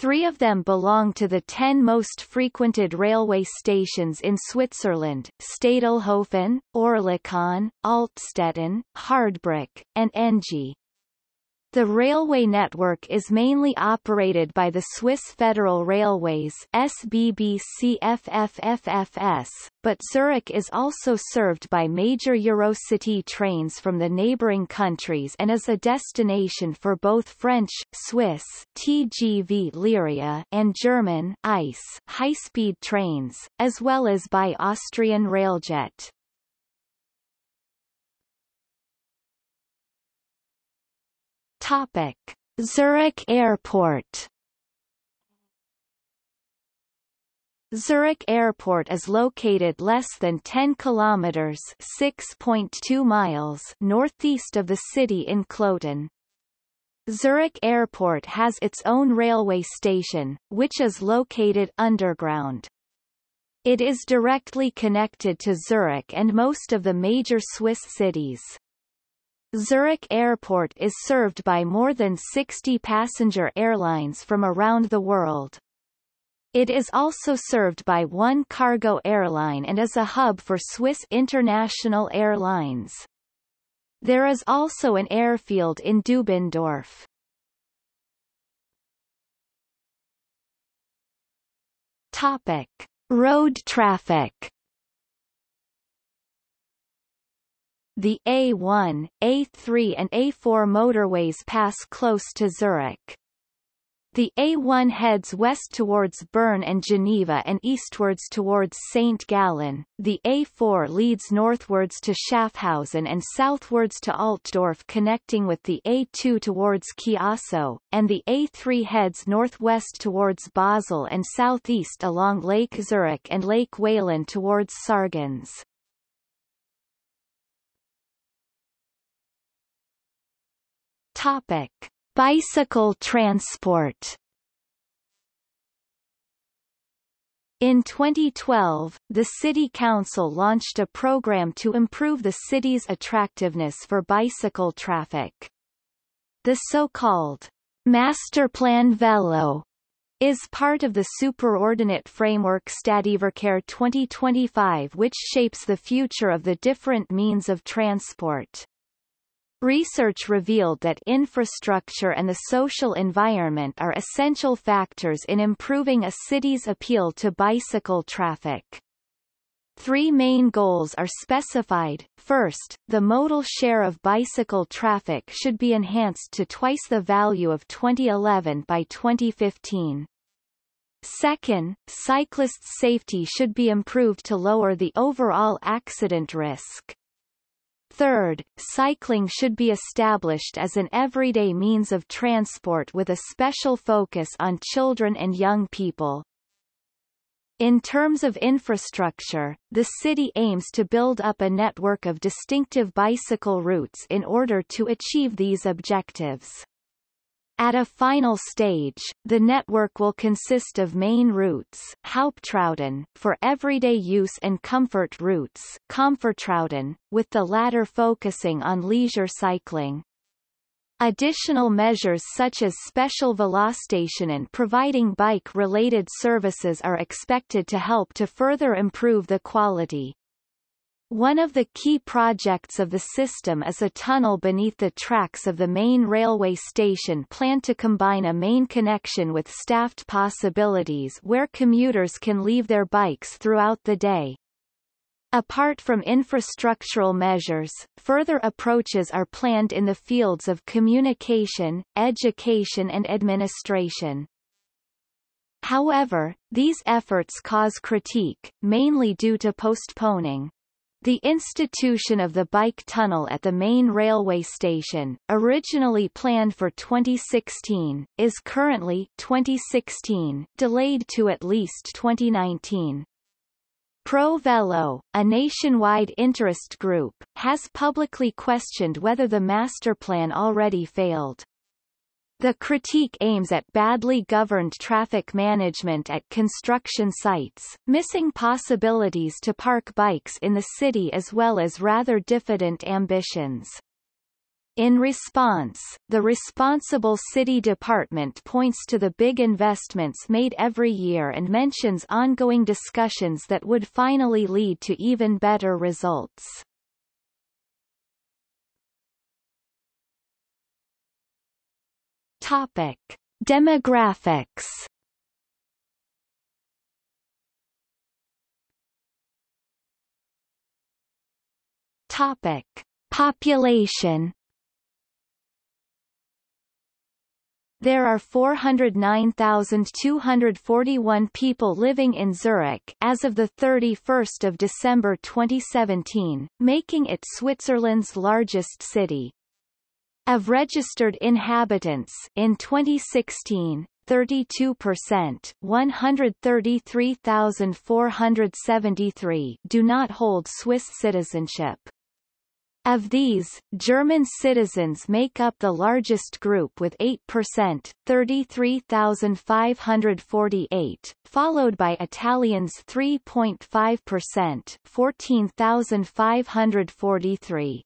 Three of them belong to the ten most frequented railway stations in Switzerland, Stadelhofen, Oerlikon, Altstetten, Hardbrücke, and Enge. The railway network is mainly operated by the Swiss Federal Railways SBB-CFF-FFS, but Zurich is also served by major Eurocity trains from the neighboring countries and is a destination for both French, Swiss TGV Lyria and German ICE high-speed trains, as well as by Austrian Railjet. Topic: Zurich Airport. Zurich Airport is located less than 10 kilometers (6.2 miles) northeast of the city in Kloten. Zurich Airport has its own railway station, which is located underground. It is directly connected to Zurich and most of the major Swiss cities. Zurich Airport is served by more than 60 passenger airlines from around the world. It is also served by one cargo airline and is a hub for Swiss international airlines. There is also an airfield in Dubendorf. Topic: Road traffic. The A1, A3 and A4 motorways pass close to Zurich. The A1 heads west towards Bern and Geneva and eastwards towards St. Gallen, the A4 leads northwards to Schaffhausen and southwards to Altdorf connecting with the A2 towards Chiasso, and the A3 heads northwest towards Basel and southeast along Lake Zurich and Lake Walen towards Sargans. Topic: Bicycle transport. In 2012, the City Council launched a program to improve the city's attractiveness for bicycle traffic. The so-called Masterplan Velo is part of the superordinate framework Stadtverkehr 2025 which shapes the future of the different means of transport. Research revealed that infrastructure and the social environment are essential factors in improving a city's appeal to bicycle traffic. Three main goals are specified. First, the modal share of bicycle traffic should be enhanced to twice the value of 2011 by 2015. Second, cyclists' safety should be improved to lower the overall accident risk. Third, cycling should be established as an everyday means of transport with a special focus on children and young people. In terms of infrastructure, the city aims to build up a network of distinctive bicycle routes in order to achieve these objectives. At a final stage, the network will consist of main routes Hauptrouten, for everyday use and comfort routes Komfortrouten, with the latter focusing on leisure cycling. Additional measures such as special velostation and providing bike-related services are expected to help to further improve the quality. One of the key projects of the system is a tunnel beneath the tracks of the main railway station planned to combine a main connection with staffed possibilities where commuters can leave their bikes throughout the day. Apart from infrastructural measures, further approaches are planned in the fields of communication, education and administration. However, these efforts cause critique, mainly due to postponing. The institution of the bike tunnel at the main railway station, originally planned for 2016, is currently 2016 delayed to at least 2019. Pro Velo, a nationwide interest group, has publicly questioned whether the master plan already failed. The critique aims at badly governed traffic management at construction sites, missing possibilities to park bikes in the city as well as rather diffident ambitions. In response, the responsible city department points to the big investments made every year and mentions ongoing discussions that would finally lead to even better results. Topic: Demographics. Topic: Population. There are 409,241 people living in Zurich as of the 31st of December 2017, making it Switzerland's largest city. Of registered inhabitants in 2016, 32% 133,473 do not hold Swiss citizenship. Of these, German citizens make up the largest group with 8% 33,548, followed by Italians 3.5% 14,543.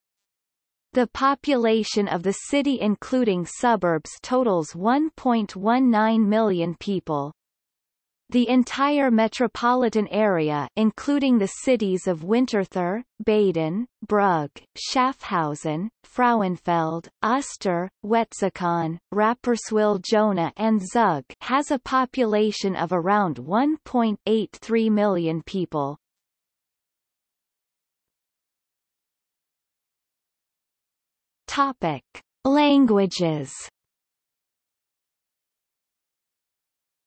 The population of the city including suburbs totals 1.19 million people. The entire metropolitan area including the cities of Winterthur, Baden, Brugg, Schaffhausen, Frauenfeld, Uster, Wetzikon, Rapperswil-Jona and Zug has a population of around 1.83 million people. Topic: Languages.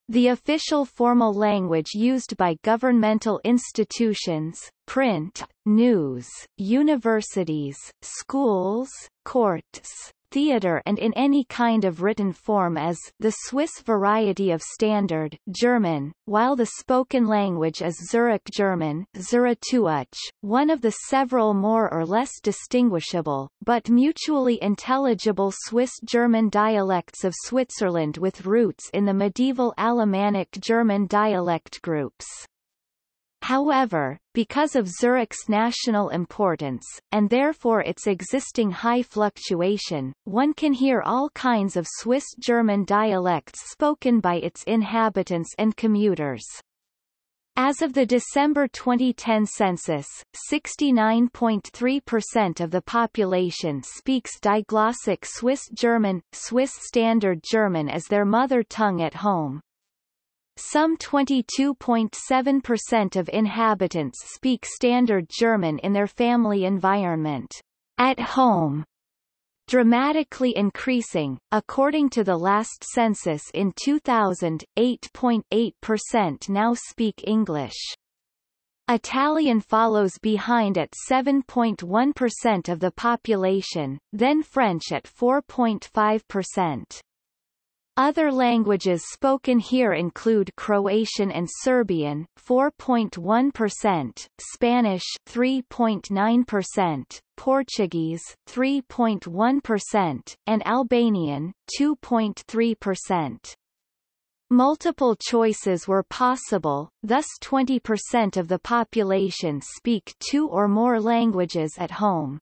The official formal language used by governmental institutions, print, news, universities, schools, courts, theater and in any kind of written form as the Swiss variety of Standard German, while the spoken language is Zurich German Züritüütsch, one of the several more or less distinguishable, but mutually intelligible Swiss-German dialects of Switzerland with roots in the medieval Alemannic German dialect groups. However, because of Zurich's national importance, and therefore its existing high fluctuation, one can hear all kinds of Swiss-German dialects spoken by its inhabitants and commuters. As of the December 2010 census, 69.3% of the population speaks diglossic Swiss German, Swiss Standard German as their mother tongue at home. Some 22.7% of inhabitants speak Standard German in their family environment. At home, dramatically increasing. According to the last census in 2000, 8.8% now speak English. Italian follows behind at 7.1% of the population, then French at 4.5%. Other languages spoken here include Croatian and Serbian 4.1%, Spanish 3.9%, Portuguese 3.1%, and Albanian 2.3%. Multiple choices were possible, thus 20% of the population speak two or more languages at home.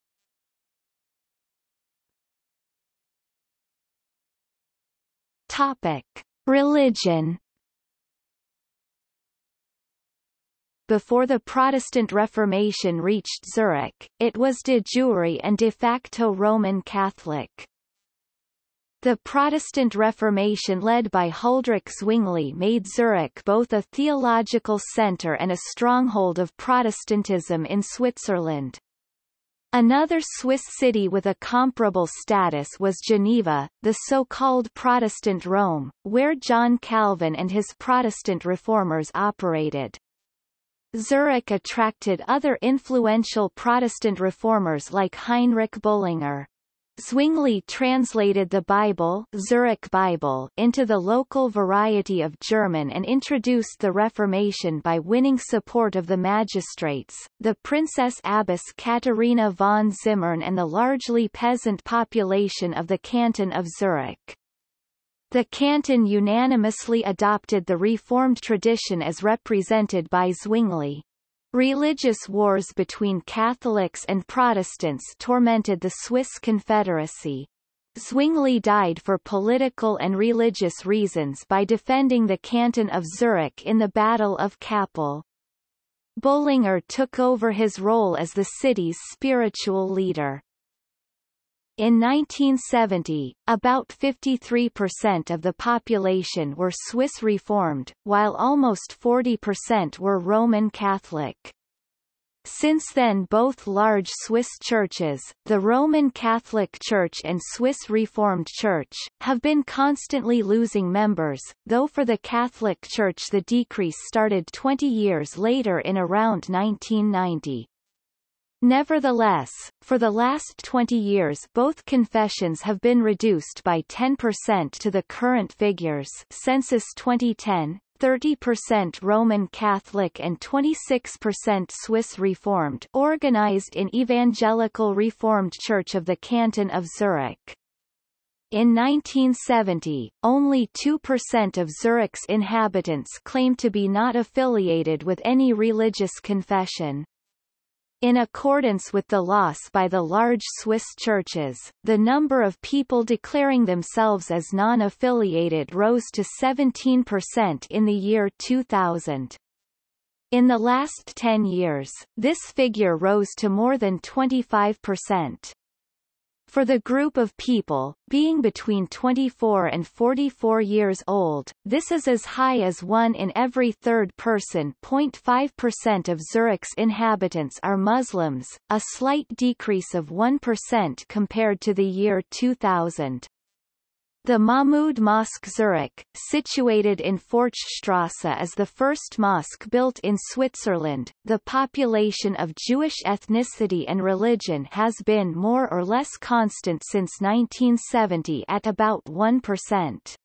Topic: Religion. Before the Protestant Reformation reached Zurich, it was de jure and de facto Roman Catholic. The Protestant Reformation led by Huldrych Zwingli made Zurich both a theological centre and a stronghold of Protestantism in Switzerland. Another Swiss city with a comparable status was Geneva, the so-called Protestant Rome, where John Calvin and his Protestant reformers operated. Zurich attracted other influential Protestant reformers like Heinrich Bullinger. Zwingli translated the Bible, Zurich Bible into the local variety of German and introduced the Reformation by winning support of the magistrates, the Princess Abbess Katharina von Zimmern and the largely peasant population of the canton of Zurich. The canton unanimously adopted the Reformed tradition as represented by Zwingli. Religious wars between Catholics and Protestants tormented the Swiss Confederacy. Zwingli died for political and religious reasons by defending the canton of Zurich in the Battle of Kappel. Bullinger took over his role as the city's spiritual leader. In 1970, about 53% of the population were Swiss Reformed, while almost 40% were Roman Catholic. Since then both large Swiss churches, the Roman Catholic Church and Swiss Reformed Church, have been constantly losing members, though for the Catholic Church the decrease started 20 years later in around 1990. Nevertheless, for the last 20 years both confessions have been reduced by 10% to the current figures Census 2010, 30% Roman Catholic and 26% Swiss Reformed organized in Evangelical Reformed Church of the Canton of Zurich. In 1970, only 2% of Zurich's inhabitants claimed to be not affiliated with any religious confession. In accordance with the loss by the large Swiss churches, the number of people declaring themselves as non-affiliated rose to 17% in the year 2000. In the last 10 years, this figure rose to more than 25%. For the group of people, being between 24 and 44 years old, this is as high as one in every third person 0.5% of Zurich's inhabitants are Muslims, a slight decrease of 1% compared to the year 2000. The Mahmud Mosque Zurich, situated in Forchstrasse is the first mosque built in Switzerland. The population of Jewish ethnicity and religion has been more or less constant since 1970 at about 1%.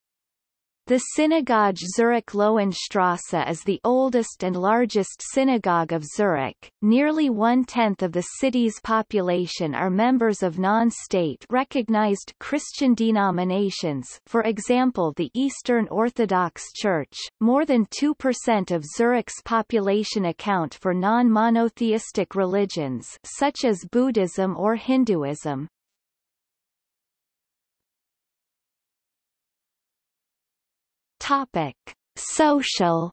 The synagogue Zurich Löwenstrasse is the oldest and largest synagogue of Zurich. Nearly one-tenth of the city's population are members of non-state recognized Christian denominations for example the Eastern Orthodox Church. More than 2% of Zurich's population account for non-monotheistic religions such as Buddhism or Hinduism. Topic: Social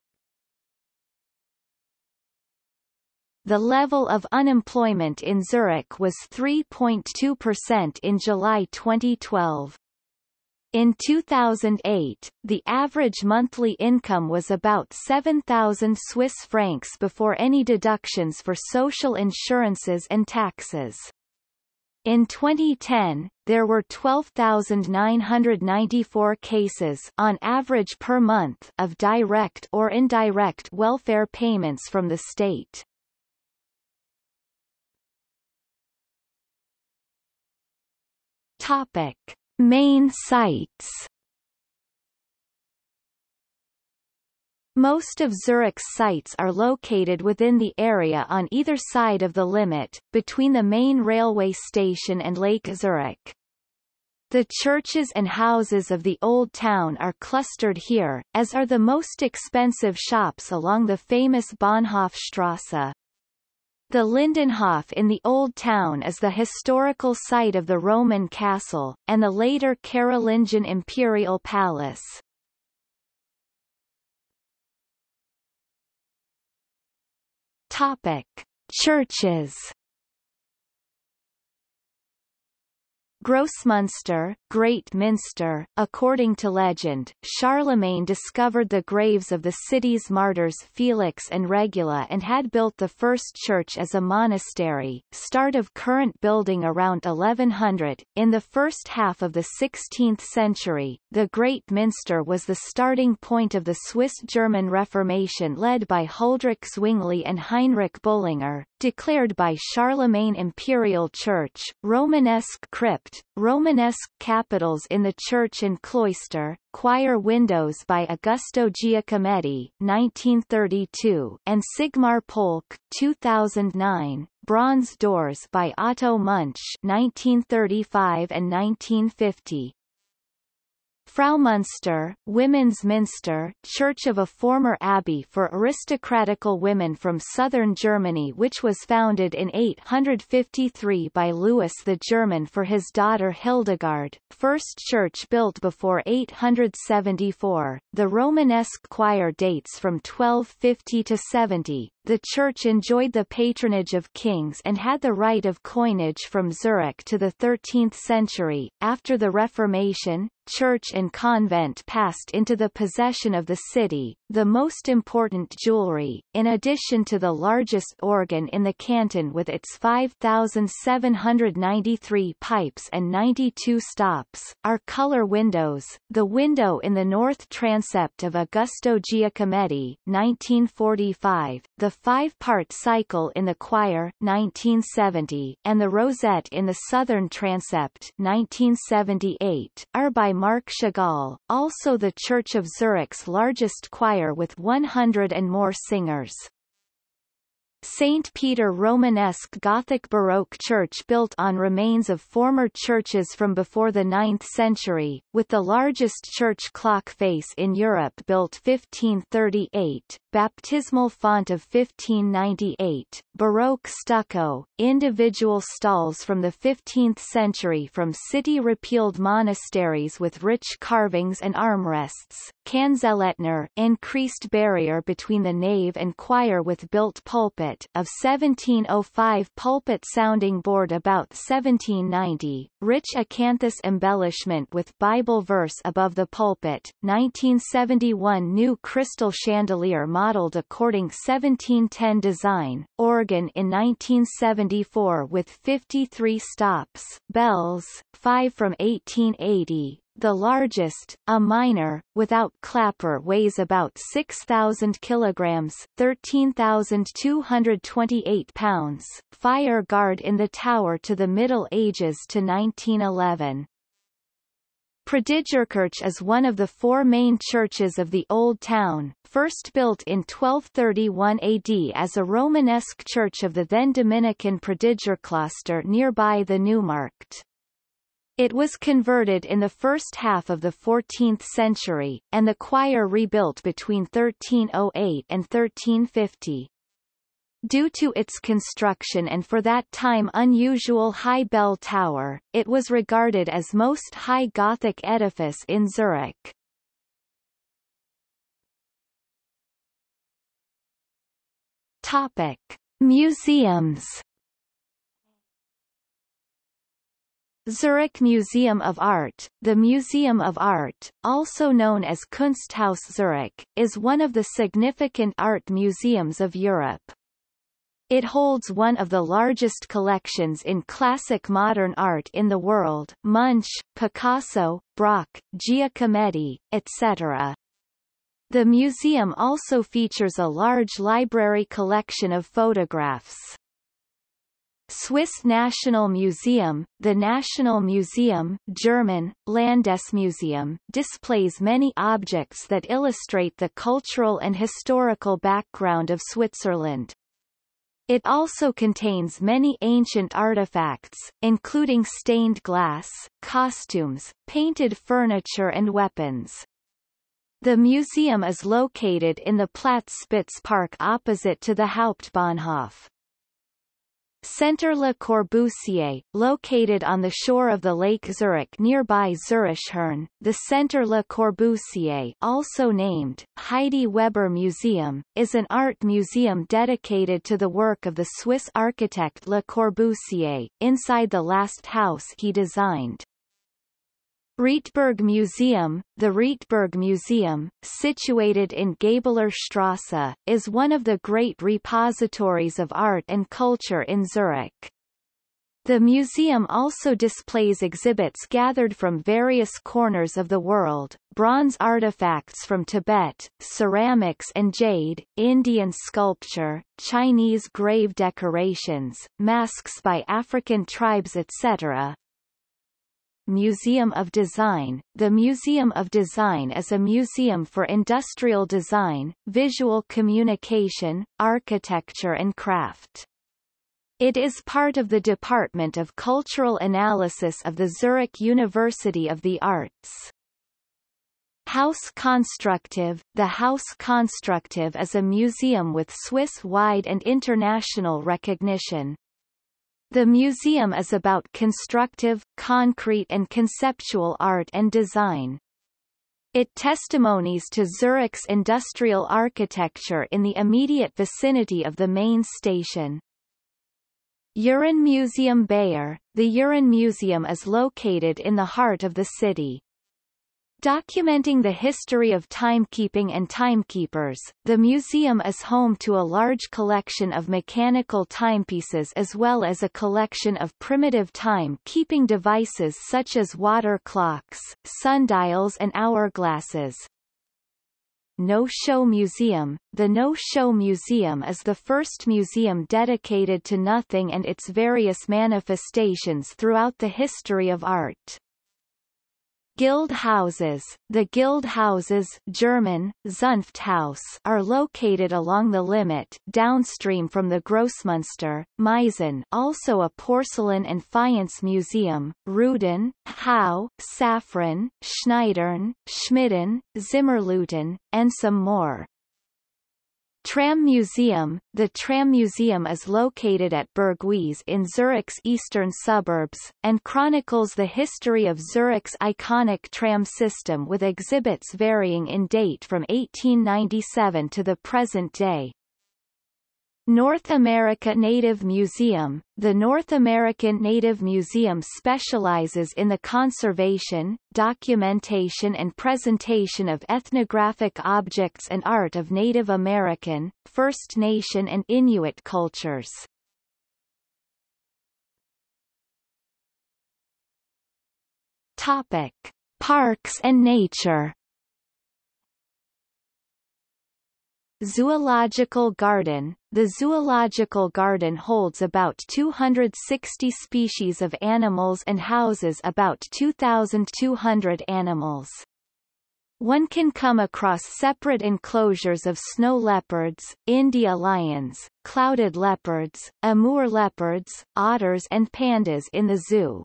The level of unemployment in Zurich was 3.2% in July 2012. In 2008, the average monthly income was about 7,000 Swiss francs before any deductions for social insurances and taxes. In 2010, there were 12,994 cases on average per month of direct or indirect welfare payments from the state. Topic: Main sites Most of Zurich's sites are located within the area on either side of the Limmat, between the main railway station and Lake Zurich. The churches and houses of the Old Town are clustered here, as are the most expensive shops along the famous Bahnhofstrasse. The Lindenhof in the Old Town is the historical site of the Roman castle, and the later Carolingian imperial palace. Topic: Churches Grossmünster, Great Minster. According to legend, Charlemagne discovered the graves of the city's martyrs Felix and Regula and had built the first church as a monastery. Start of current building around 1100. In the first half of the 16th century, the Great Minster was the starting point of the Swiss-German Reformation led by Huldrych Zwingli and Heinrich Bullinger, declared by Charlemagne Imperial Church, Romanesque crypt, Romanesque capitals in the church and cloister, choir windows by Augusto Giacometti 1932 and Sigmar Polke 2009, bronze doors by Otto Munch 1935 and 1950. Fraumünster, Women's Minster, church of a former abbey for aristocratical women from southern Germany which was founded in 853 by Louis the German for his daughter Hildegard, first church built before 874. The Romanesque choir dates from 1250 to 70, the church enjoyed the patronage of kings and had the right of coinage from Zurich to the 13th century. After the Reformation, church and convent passed into the possession of the city, the most important jewelry, in addition to the largest organ in the canton with its 5,793 pipes and 92 stops, are color windows. The window in the north transept of Augusto Giacometti 1945, the five-part cycle in the choir 1970, and the rosette in the southern transept 1978, are by Marc Chagall, also the Church of Zurich's largest choir with 100 and more singers. St. Peter Romanesque Gothic Baroque church built on remains of former churches from before the 9th century, with the largest church clock face in Europe built 1538, baptismal font of 1598, Baroque stucco, individual stalls from the 15th century from city-repealed monasteries with rich carvings and armrests, Kanzellettner increased barrier between the nave and choir with built pulpit of 1705 pulpit sounding board about 1790, rich acanthus embellishment with Bible verse above the pulpit, 1971 new crystal chandelier modeled according 1710 design, organ in 1974 with 53 stops, bells, 5 from 1880, the largest, a minor, without clapper weighs about 6,000 kilograms 13,228 pounds, fire guard in the tower to the Middle Ages to 1911. Predigerkirche is one of the four main churches of the Old Town, first built in 1231 AD as a Romanesque church of the then Dominican Predigerkloster nearby the Neumarkt. It was converted in the first half of the 14th century, and the choir rebuilt between 1308 and 1350. Due to its construction and for that time unusual high bell tower, it was regarded as most high Gothic edifice in Zurich. Topic. Museums Zurich Museum of Art The Museum of Art, also known as Kunsthaus Zurich, is one of the significant art museums of Europe. It holds one of the largest collections in classic modern art in the world Munch, Picasso, Braque, Giacometti, etc. The museum also features a large library collection of photographs. Swiss National Museum The National Museum German, Landesmuseum displays many objects that illustrate the cultural and historical background of Switzerland. It also contains many ancient artifacts, including stained glass, costumes, painted furniture and weapons. The museum is located in the Platzspitz Park opposite to the Hauptbahnhof. Centre Le Corbusier, located on the shore of the Lake Zurich nearby Zurichhorn, the Centre Le Corbusier also named, Heidi Weber Museum, is an art museum dedicated to the work of the Swiss architect Le Corbusier, inside the last house he designed. Rietberg Museum The Rietberg Museum, situated in Gabler Strasse, is one of the great repositories of art and culture in Zurich. The museum also displays exhibits gathered from various corners of the world, bronze artifacts from Tibet, ceramics and jade, Indian sculpture, Chinese grave decorations, masks by African tribes etc., Museum of Design The Museum of Design is a museum for industrial design, visual communication, architecture and craft. It is part of the Department of Cultural Analysis of the Zurich University of the Arts. House Constructive The House Constructive is a museum with Swiss-wide and international recognition. The museum is about constructive, concrete and conceptual art and design. It testimonies to Zurich's industrial architecture in the immediate vicinity of the main station. Uhren Museum Beyer The Uhren Museum is located in the heart of the city. Documenting the history of timekeeping and timekeepers, the museum is home to a large collection of mechanical timepieces as well as a collection of primitive time-keeping devices such as water clocks, sundials and hourglasses. No-Show Museum The No-Show Museum is the first museum dedicated to nothing and its various manifestations throughout the history of art. Guild houses, the guild houses German, Zunfthaus are located along the Limmat downstream from the Grossmünster, Meisen also a porcelain and faience museum, Rüden, Haue, Saffran, Schneidern, Schmiden, Zimmerleuten, and some more. Tram Museum The Tram Museum is located at Burgwies in Zurich's eastern suburbs, and chronicles the history of Zurich's iconic tram system with exhibits varying in date from 1897 to the present day. North America Native Museum The North American Native Museum specializes in the conservation, documentation and presentation of ethnographic objects and art of Native American, First Nation and Inuit cultures. Topic. Parks and nature Zoological Garden The Zoological Garden holds about 260 species of animals and houses about 2,200 animals. One can come across separate enclosures of snow leopards, India lions, clouded leopards, Amur leopards, otters and pandas in the zoo.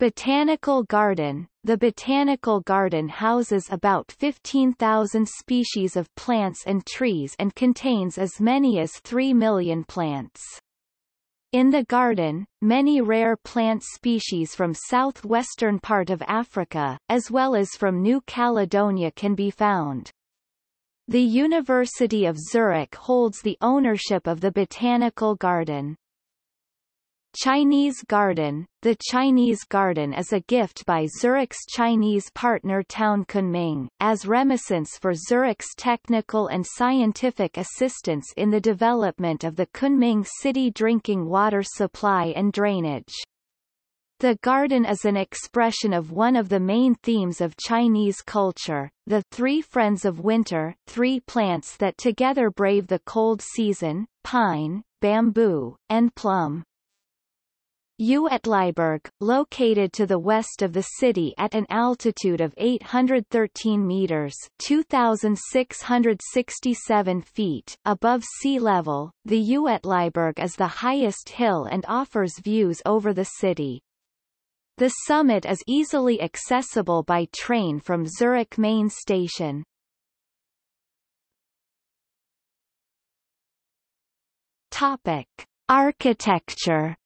Botanical Garden The Botanical Garden houses about 15,000 species of plants and trees and contains as many as 3 million plants. In the garden, many rare plant species from southwestern part of Africa, as well as from New Caledonia can be found. The University of Zurich holds the ownership of the Botanical Garden. Chinese Garden The Chinese Garden is a gift by Zurich's Chinese partner town Kunming, as reminiscence for Zurich's technical and scientific assistance in the development of the Kunming city drinking water supply and drainage. The garden is an expression of one of the main themes of Chinese culture, the three friends of winter, three plants that together brave the cold season, pine, bamboo, and plum. Uetliberg, located to the west of the city at an altitude of 813 meters (2,667 feet) above sea level, the Uetliberg is the highest hill and offers views over the city. The summit is easily accessible by train from Zurich main station. Topic: Architecture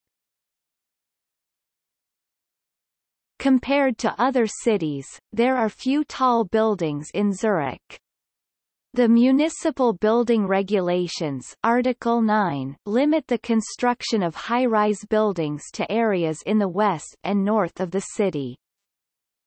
Compared to other cities, there are few tall buildings in Zurich. The Municipal Building Regulations Article 9 limit the construction of high-rise buildings to areas in the west and north of the city.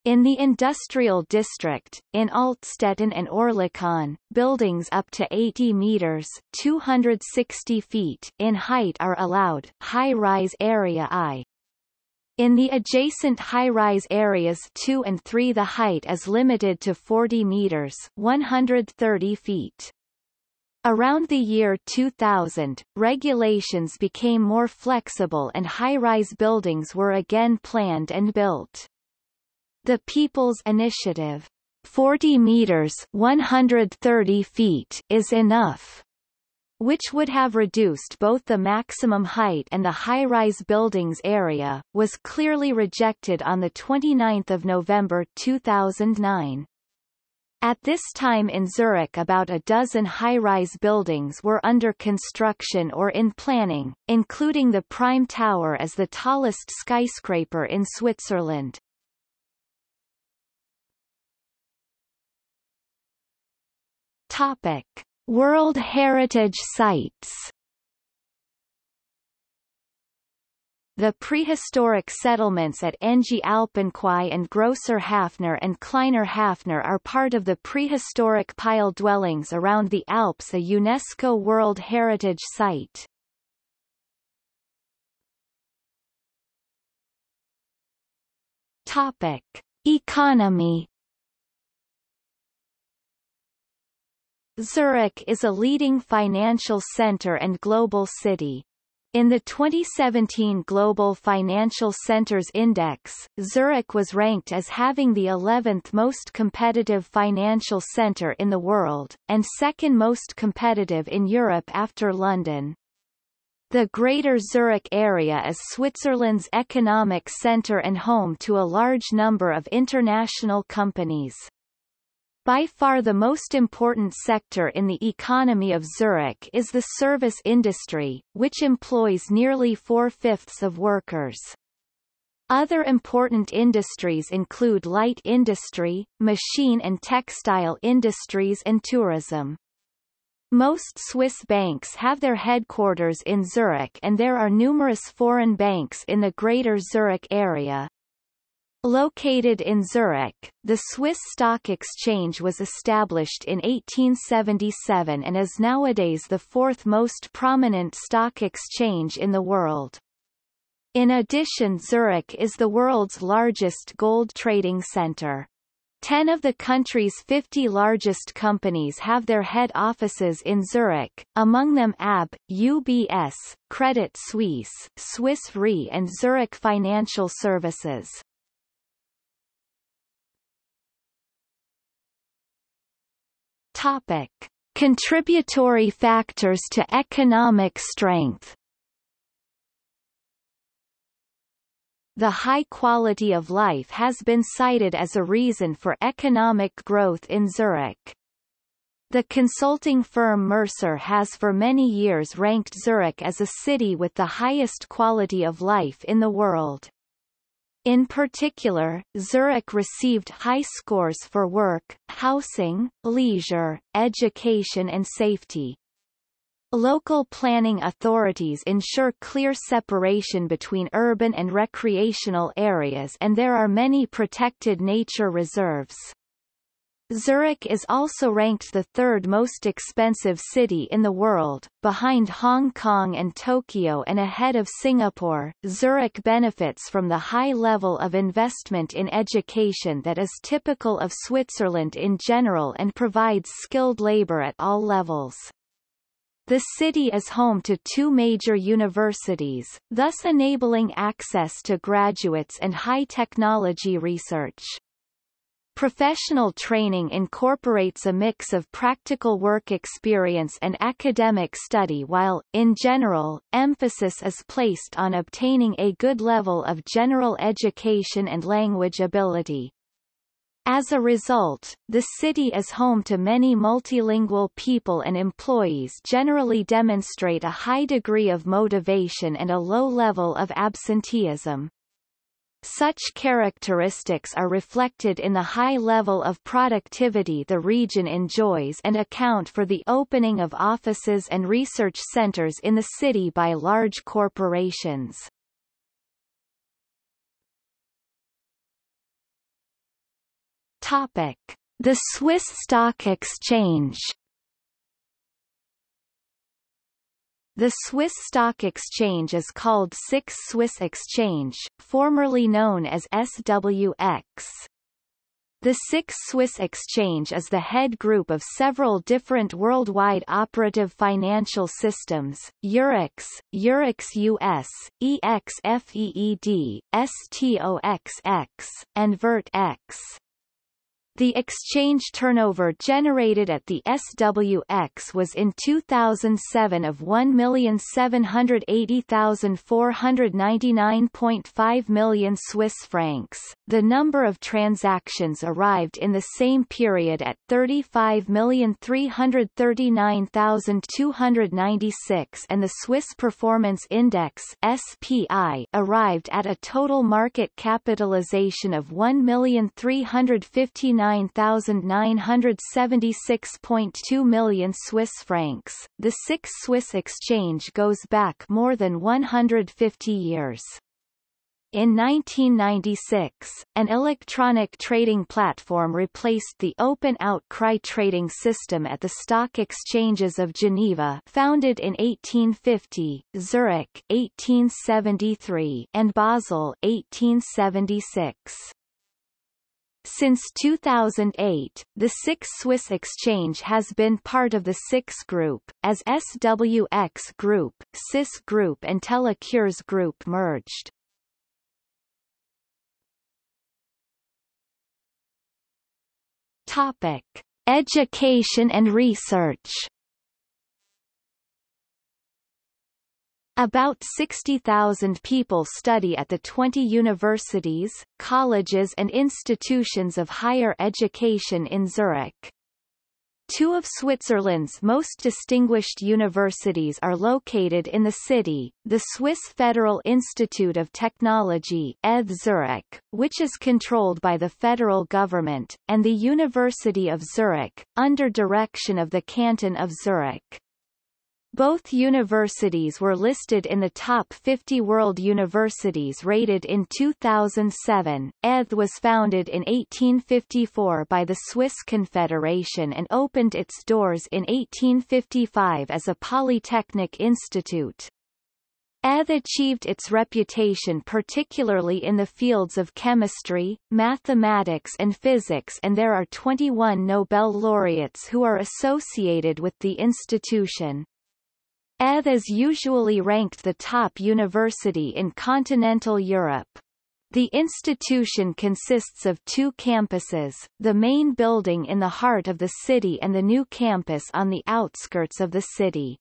In the industrial district, in Altstetten and Oerlikon, buildings up to 80 meters 260 feet in height are allowed high-rise area I. In the adjacent high-rise areas 2 and 3 the height is limited to 40 meters 130 feet. Around the year 2000, regulations became more flexible and high-rise buildings were again planned and built. The People's Initiative 40 meters 130 feet is enough which would have reduced both the maximum height and the high-rise buildings area, was clearly rejected on 29 November 2009. At this time in Zurich about a dozen high-rise buildings were under construction or in planning, including the Prime Tower as the tallest skyscraper in Switzerland. Topic. World Heritage Sites The prehistoric settlements at Enge Alpenquai and Grosser Hafner and Kleiner Hafner are part of the prehistoric pile dwellings around the Alps a UNESCO World Heritage Site. Topic. Economy Zurich is a leading financial center and global city. In the 2017 Global Financial Centers Index, Zurich was ranked as having the 11th most competitive financial center in the world, and second most competitive in Europe after London. The Greater Zurich area is Switzerland's economic center and home to a large number of international companies. By far the most important sector in the economy of Zurich is the service industry, which employs nearly four-fifths of workers. Other important industries include light industry, machine and textile industries and tourism. Most Swiss banks have their headquarters in Zurich and there are numerous foreign banks in the Greater Zurich area. Located in Zurich, the Swiss Stock Exchange was established in 1877 and is nowadays the fourth most prominent stock exchange in the world. In addition Zurich is the world's largest gold trading center. Ten of the country's 50 largest companies have their head offices in Zurich, among them ABB, UBS, Credit Suisse, Swiss Re and Zurich Financial Services. Topic. Contributory factors to economic strength The high quality of life has been cited as a reason for economic growth in Zurich. The consulting firm Mercer has for many years ranked Zurich as a city with the highest quality of life in the world. In particular, Zurich received high scores for work, housing, leisure, education and safety. Local planning authorities ensure clear separation between urban and recreational areas and there are many protected nature reserves. Zurich is also ranked the third most expensive city in the world, behind Hong Kong and Tokyo and ahead of Singapore. Zurich benefits from the high level of investment in education that is typical of Switzerland in general and provides skilled labor at all levels. The city is home to two major universities, thus enabling access to graduates and high-technology research. Professional training incorporates a mix of practical work experience and academic study while, in general, emphasis is placed on obtaining a good level of general education and language ability. As a result, the city is home to many multilingual people and employees generally demonstrate a high degree of motivation and a low level of absenteeism. Such characteristics are reflected in the high level of productivity the region enjoys and account for the opening of offices and research centers in the city by large corporations. Topic: The Swiss Stock Exchange The Swiss Stock Exchange is called SIX Swiss Exchange, formerly known as SWX. The SIX Swiss Exchange is the head group of several different worldwide operative financial systems, Eurex, Eurex US, EXFEED, STOXX, and VirtX. The exchange turnover generated at the SWX was in 2007 of 1,780,499.5 million Swiss francs. The number of transactions arrived in the same period at 35,339,296 and the Swiss Performance Index SPI arrived at a total market capitalization of 1,359 9,976.2 million Swiss francs. The SIX Swiss exchange goes back more than 150 years. In 1996, an electronic trading platform replaced the open outcry trading system at the stock exchanges of Geneva founded in 1850, Zurich 1873, and Basel 1876. Since 2008, the SIX Swiss exchange has been part of the SIX Group, as SWX Group, SIS Group and Telekurs Group merged. Topic. Education and research About 60,000 people study at the 20 universities, colleges and institutions of higher education in Zurich. Two of Switzerland's most distinguished universities are located in the city, the Swiss Federal Institute of Technology Zurich, which is controlled by the federal government, and the University of Zurich, under direction of the Canton of Zurich. Both universities were listed in the top 50 world universities rated in 2007. ETH was founded in 1854 by the Swiss Confederation and opened its doors in 1855 as a polytechnic institute. ETH achieved its reputation particularly in the fields of chemistry, mathematics and physics and there are 21 Nobel laureates who are associated with the institution. ETH is usually ranked the top university in continental Europe. The institution consists of two campuses, the main building in the heart of the city and the new campus on the outskirts of the city.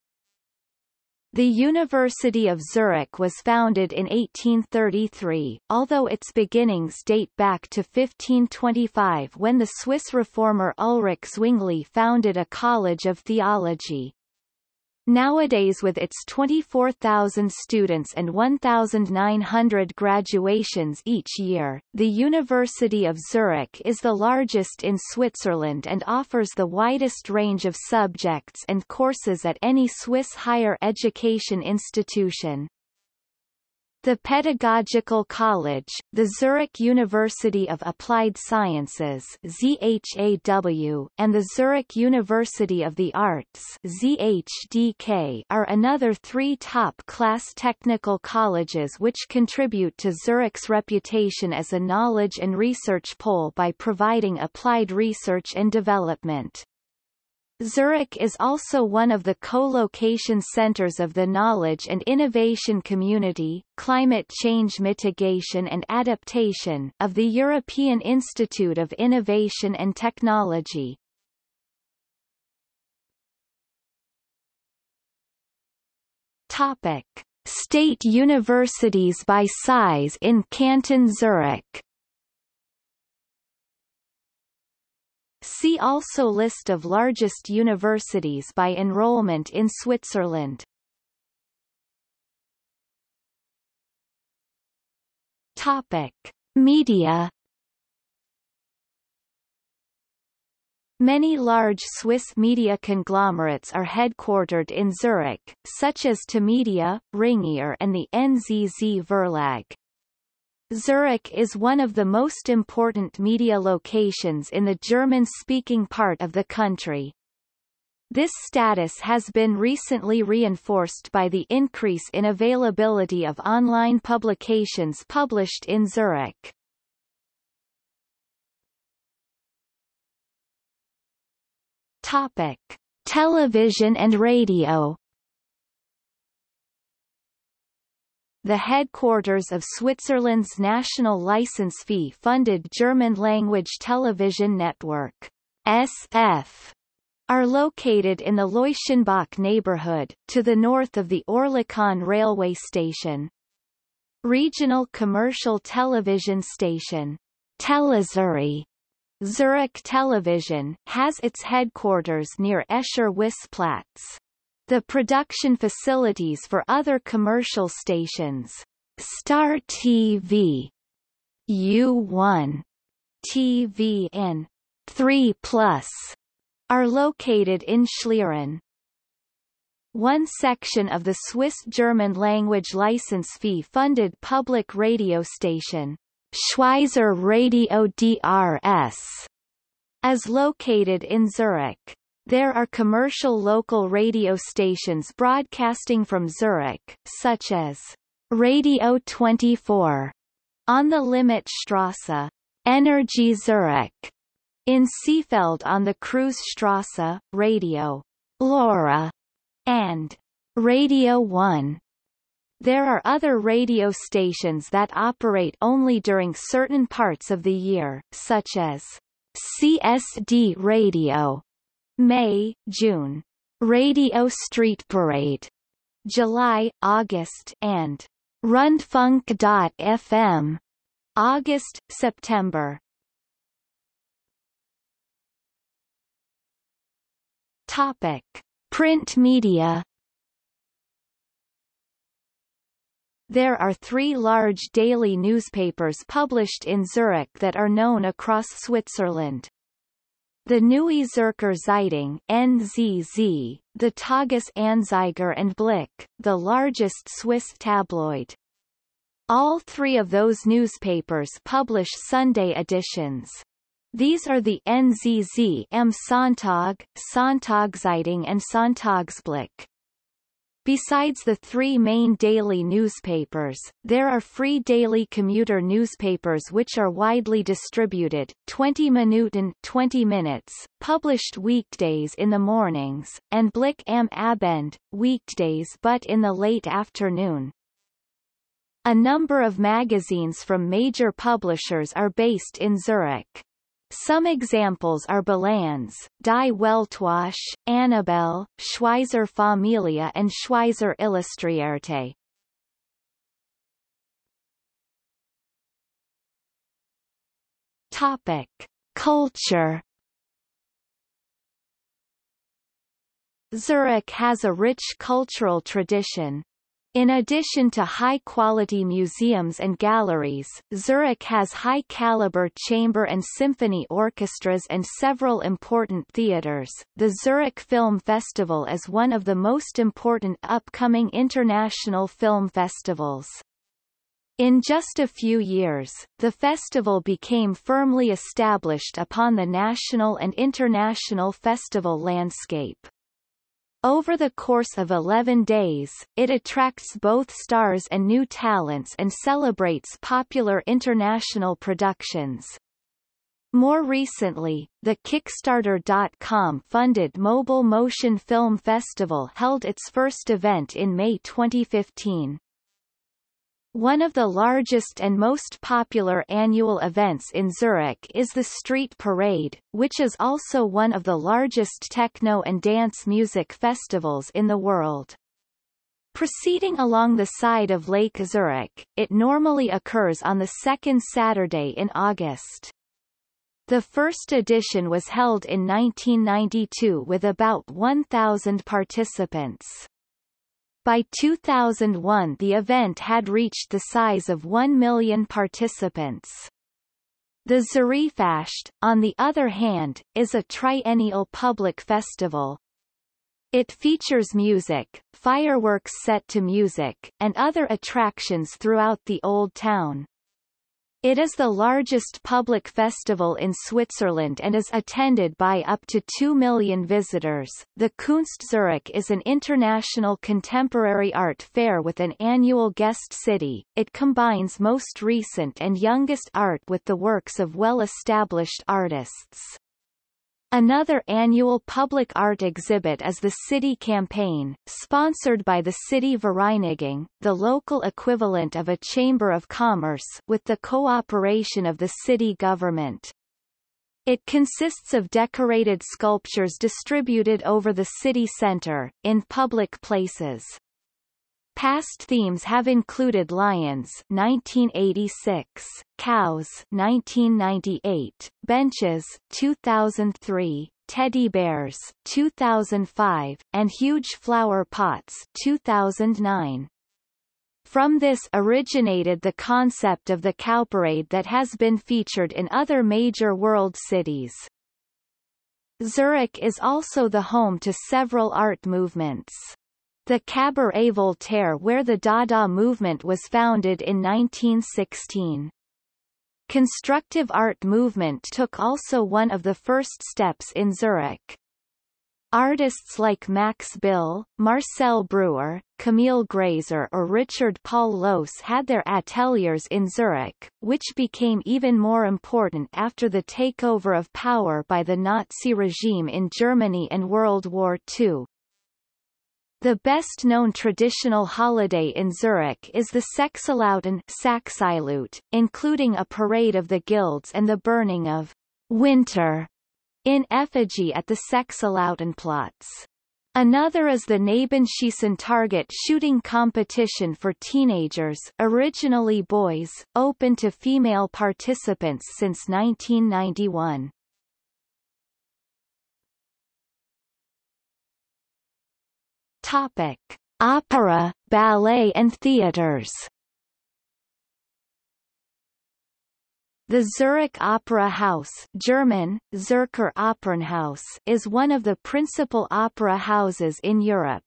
The University of Zurich was founded in 1833, although its beginnings date back to 1525 when the Swiss reformer Ulrich Zwingli founded a college of theology. Nowadays with its 24,000 students and 1,900 graduations each year, the University of Zurich is the largest in Switzerland and offers the widest range of subjects and courses at any Swiss higher education institution. The Pedagogical College, the Zurich University of Applied Sciences ZHAW, and the Zurich University of the Arts ZHDK are another three top-class technical colleges which contribute to Zurich's reputation as a knowledge and research pole by providing applied research and development. Zurich is also one of the co-location centers of the Knowledge and Innovation Community, Climate Change Mitigation and Adaptation of the European Institute of Innovation and Technology. Topic: State universities by size in Canton Zurich. See also List of largest universities by enrollment in Switzerland. Topic: Media Many large Swiss media conglomerates are headquartered in Zurich, such as Tamedia, Ringier and the NZZ Verlag. Zurich is one of the most important media locations in the German-speaking part of the country. This status has been recently reinforced by the increase in availability of online publications published in Zurich. Topic: Television and radio. The headquarters of Switzerland's national license fee-funded German-language television network, SF, are located in the Leutschenbach neighborhood, to the north of the Oerlikon railway station. Regional commercial television station, Telezüri, Zurich Television, has its headquarters near Escher Wyss The production facilities for other commercial stations, Star TV, U1, TV and 3 Plus, are located in Schlieren. One section of the Swiss-German language license fee-funded public radio station, Schweizer Radio DRS is located in Zurich. There are commercial local radio stations broadcasting from Zurich, such as Radio 24 on the Limmatstrasse, Energy Zurich in Seefeld on the Kreuzstrasse, Radio LoRa, and Radio 1 there are other radio stations that operate only during certain parts of the year, such as CSD Radio, May, June, Radio Street Parade, July, August, and Rundfunk.fm, August, September. Topic: Print media. There are three large daily newspapers published in Zurich that are known across Switzerland. The Neue Zürcher Zeitung NZZ, the Tages Anzeiger and Blick, the largest Swiss tabloid. All three of those newspapers publish Sunday editions. These are the NZZ am Sonntag, Sonntagszeitung and Sonntagsblick. Besides the three main daily newspapers, there are free daily commuter newspapers which are widely distributed, 20 Minuten 20 minutes, published weekdays in the mornings, and Blick am Abend, weekdays but in the late afternoon. A number of magazines from major publishers are based in Zurich. Some examples are Bilanz, Die Weltwoche, Annabelle, Schweizer Familie and Schweizer Illustrierte. Topic: Culture Zurich has a rich cultural tradition, in addition to high-quality museums and galleries, Zurich has high-caliber chamber and symphony orchestras and several important theaters. The Zurich Film Festival is one of the most important upcoming international film festivals. In just a few years, the festival became firmly established upon the national and international festival landscape. Over the course of 11 days, it attracts both stars and new talents and celebrates popular international productions. More recently, the Kickstarter.com funded Mobile Motion Film Festival held its first event in May 2015. One of the largest and most popular annual events in Zurich is the Street Parade, which is also one of the largest techno and dance music festivals in the world. Proceeding along the side of Lake Zurich, it normally occurs on the second Saturday in August. The first edition was held in 1992 with about 1,000 participants. By 2001 the event had reached the size of 1 million participants. The Zurifest, on the other hand, is a triennial public festival. It features music, fireworks set to music, and other attractions throughout the Old Town. It is the largest public festival in Switzerland and is attended by up to 2 million visitors. The Kunst Zurich is an international contemporary art fair with an annual guest city. It combines most recent and youngest art with the works of well-established artists. Another annual public art exhibit is the City Campaign, sponsored by the City Vereinigung, the local equivalent of a Chamber of Commerce with the cooperation of the city government. It consists of decorated sculptures distributed over the city center, in public places. Past themes have included lions 1986, cows 1998, benches 2003, teddy bears 2005, and huge flower pots 2009. From this originated the concept of the cowparade that has been featured in other major world cities. Zurich is also the home to several art movements. The Cabaret Voltaire where the Dada movement was founded in 1916. Constructive art movement took also one of the first steps in Zurich. Artists like Max Bill, Marcel Breuer, Camille Graeser or Richard Paul Lohse had their ateliers in Zurich, which became even more important after the takeover of power by the Nazi regime in Germany and World War II. The best-known traditional holiday in Zurich is the Sechseläuten Sachsilut, including a parade of the guilds and the burning of winter in effigy at the Sechseläutenplatz. Another is the Knabenschießen target shooting competition for teenagers originally boys, open to female participants since 1991. Topic: Opera, ballet and theaters. The Zurich Opera House German, Zürcher Opernhaus is one of the principal opera houses in Europe.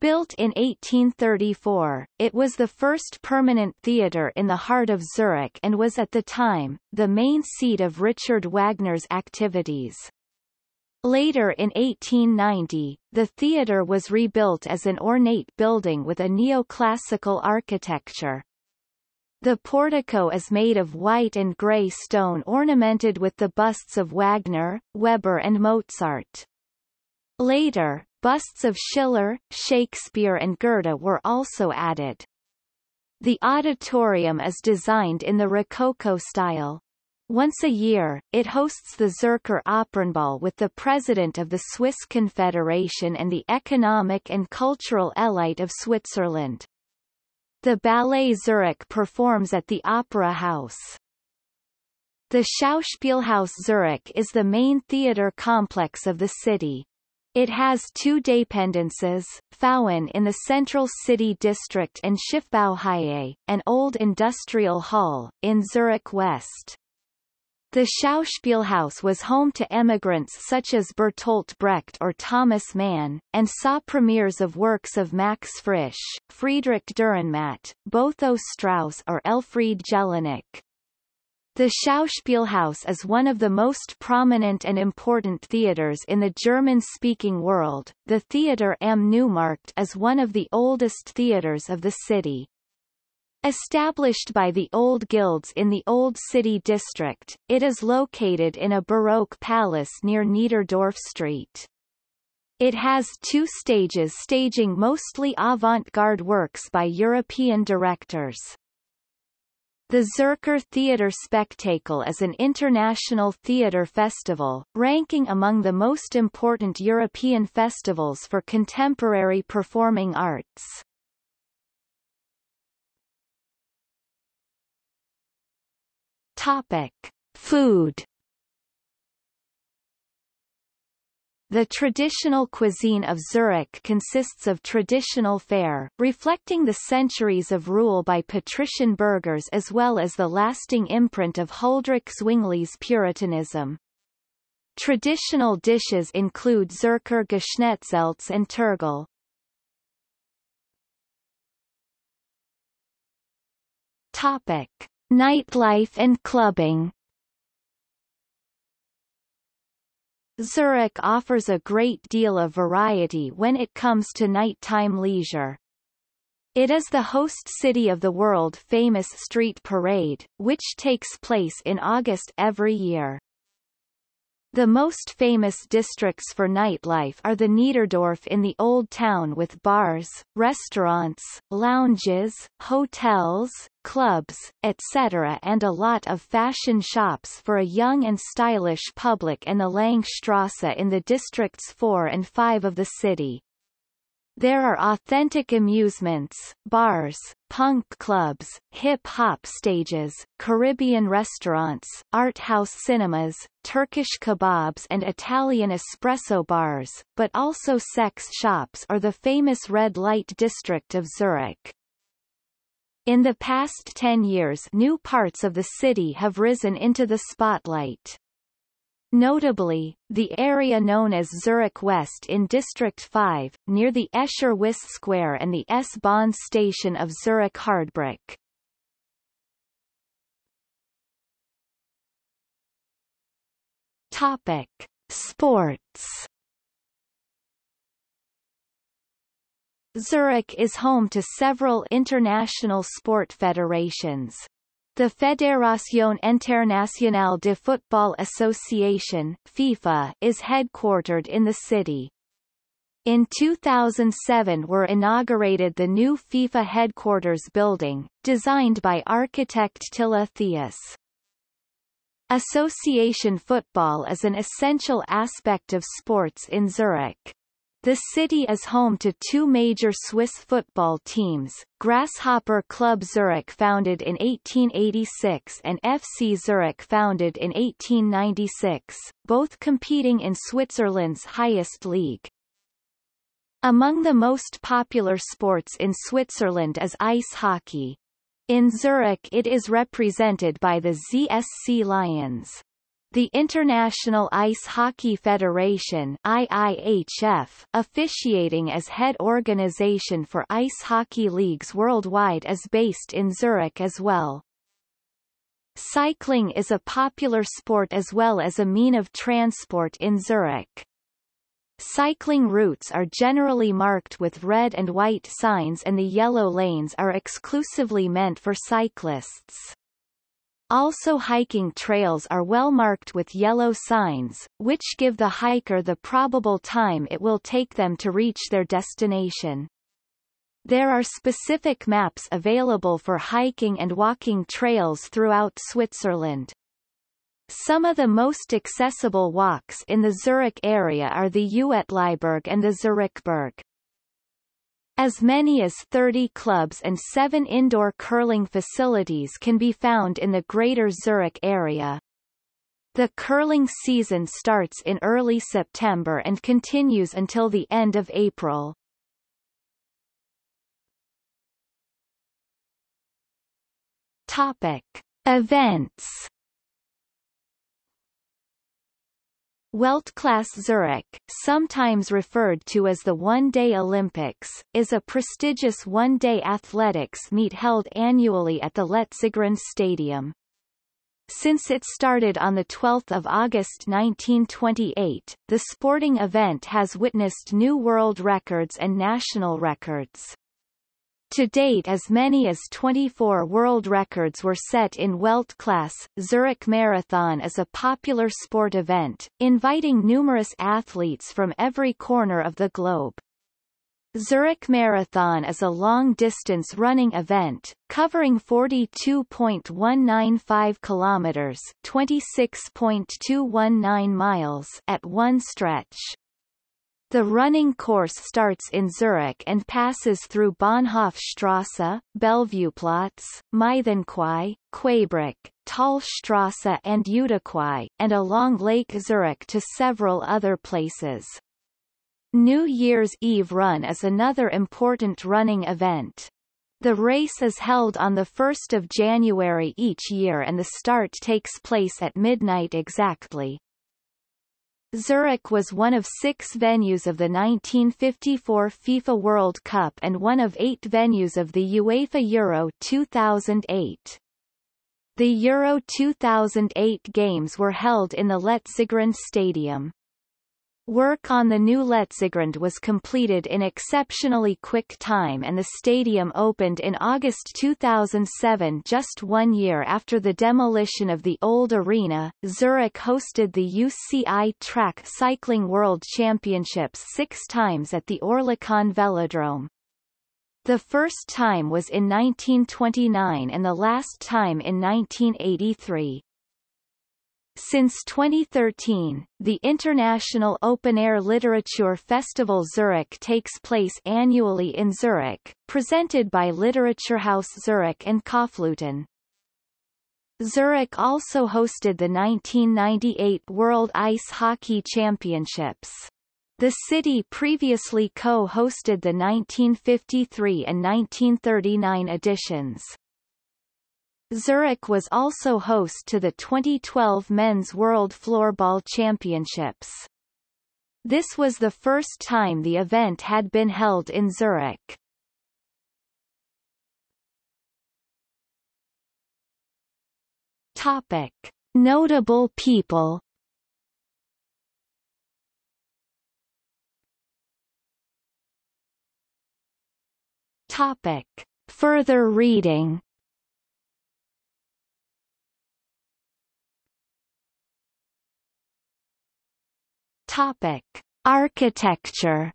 Built in 1834, it was the first permanent theatre in the heart of Zurich and was at the time, the main seat of Richard Wagner's activities. Later in 1890, the theatre was rebuilt as an ornate building with a neoclassical architecture. The portico is made of white and grey stone ornamented with the busts of Wagner, Weber and Mozart. Later, busts of Schiller, Shakespeare and Goethe were also added. The auditorium is designed in the Rococo style. Once a year, it hosts the Zürcher Opernball with the president of the Swiss Confederation and the economic and cultural elite of Switzerland. The Ballet Zurich performs at the Opera House. The Schauspielhaus Zurich is the main theatre complex of the city. It has two dependences, Pfauen in the central city district and Schiffbauhalle, an old industrial hall, in Zurich West. The Schauspielhaus was home to emigrants such as Bertolt Brecht or Thomas Mann, and saw premieres of works of Max Frisch, Friedrich Dürrenmatt, Botho Strauss or Elfriede Jelinek. The Schauspielhaus is one of the most prominent and important theaters in the German-speaking world. The Theater am Neumarkt is one of the oldest theaters of the city. Established by the Old Guilds in the Old City District, it is located in a Baroque palace near Niederdorf Street. It has two stages staging mostly avant-garde works by European directors. The Zürcher Theater Spektakel is an international theater festival, ranking among the most important European festivals for contemporary performing arts. Topic: Food The traditional cuisine of Zurich consists of traditional fare, reflecting the centuries of rule by patrician burghers as well as the lasting imprint of Huldrych Zwingli's Puritanism. Traditional dishes include Zürcher Geschnetzeltes and Tirggel. Topic: Nightlife and clubbing Zurich offers a great deal of variety when it comes to nighttime leisure. It is the host city of the world-famous Street Parade, which takes place in August every year. The most famous districts for nightlife are the Niederdorf in the Old Town with bars, restaurants, lounges, hotels, clubs, etc. and a lot of fashion shops for a young and stylish public and the Langstrasse in the districts 4 and 5 of the city. There are authentic amusements, bars, punk clubs, hip-hop stages, Caribbean restaurants, art house cinemas, Turkish kebabs and Italian espresso bars, but also sex shops or the famous red light district of Zurich. In the past 10 years new parts of the city have risen into the spotlight. Notably, the area known as Zurich West in District 5, near the Escher Wyss Square and the S-Bahn station of Zurich Hardbrücke. Topic. Sports Zurich is home to several international sport federations. The Fédération Internationale de Football Association FIFA is headquartered in the city. In 2007 were inaugurated the new FIFA headquarters building, designed by architect Tilla Theus. Association football is an essential aspect of sports in Zurich. The city is home to two major Swiss football teams, Grasshopper Club Zurich founded in 1886 and FC Zurich founded in 1896, both competing in Switzerland's highest league. Among the most popular sports in Switzerland is ice hockey. In Zurich it is represented by the ZSC Lions. The International Ice Hockey Federation IIHF, officiating as head organization for ice hockey leagues worldwide is based in Zurich as well. Cycling is a popular sport as well as a mean of transport in Zurich. Cycling routes are generally marked with red and white signs and the yellow lanes are exclusively meant for cyclists. Also hiking trails are well marked with yellow signs, which give the hiker the probable time it will take them to reach their destination. There are specific maps available for hiking and walking trails throughout Switzerland. Some of the most accessible walks in the Zurich area are the Uetliberg and the Zurichberg. As many as 30 clubs and seven indoor curling facilities can be found in the Greater Zurich area. The curling season starts in early September and continues until the end of April. Topic. Events Weltklasse Zurich, sometimes referred to as the One-Day Olympics, is a prestigious one-day athletics meet held annually at the Letzigrund Stadium. Since it started on 12 August 1928, the sporting event has witnessed new world records and national records. To date as many as 24 world records were set in Weltklasse. Zurich Marathon is a popular sport event, inviting numerous athletes from every corner of the globe. Zurich Marathon is a long-distance running event, covering 42.195 kilometers (26.219 miles) at one stretch. The running course starts in Zurich and passes through Bahnhofstrasse, Bellevueplatz, Mythenquai, Quaibrücke, Talstrasse and Utoquai, and along Lake Zurich to several other places. New Year's Eve Run is another important running event. The race is held on 1 January each year and the start takes place at midnight exactly. Zurich was one of six venues of the 1954 FIFA World Cup and one of eight venues of the UEFA Euro 2008. The Euro 2008 games were held in the Letzigrund Stadium. Work on the new Letzigrund was completed in exceptionally quick time and the stadium opened in August 2007 just one year after the demolition of the old arena. Zurich hosted the UCI Track Cycling World Championships six times at the Oerlikon Velodrome. The first time was in 1929 and the last time in 1983. Since 2013, the International Open Air Literature Festival Zurich takes place annually in Zurich, presented by Literaturhaus Zurich and Kaufleuten. Zurich also hosted the 1998 World Ice Hockey Championships. The city previously co-hosted the 1953 and 1939 editions. Zurich was also host to the 2012 Men's World Floorball Championships. This was the first time the event had been held in Zurich. Topic. Notable people Topic. Further reading Topic: Architecture.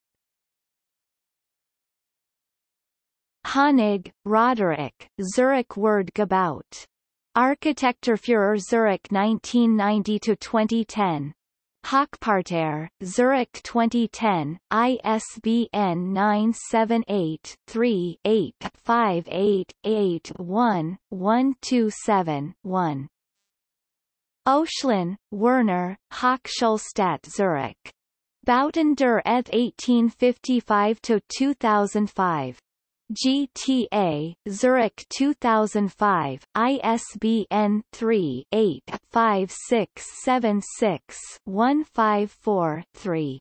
Honig, Roderick, Zurich Word Gebaut. Architekturführer Zurich 1990-2010. Hochparterre, Zurich 2010, ISBN 978-3-85881-127-1. Oechslin, Werner, Hochschulstadt Zurich. Bauten der ETH 1855-2005. GTA, Zurich 2005, ISBN 3-85676-154-3.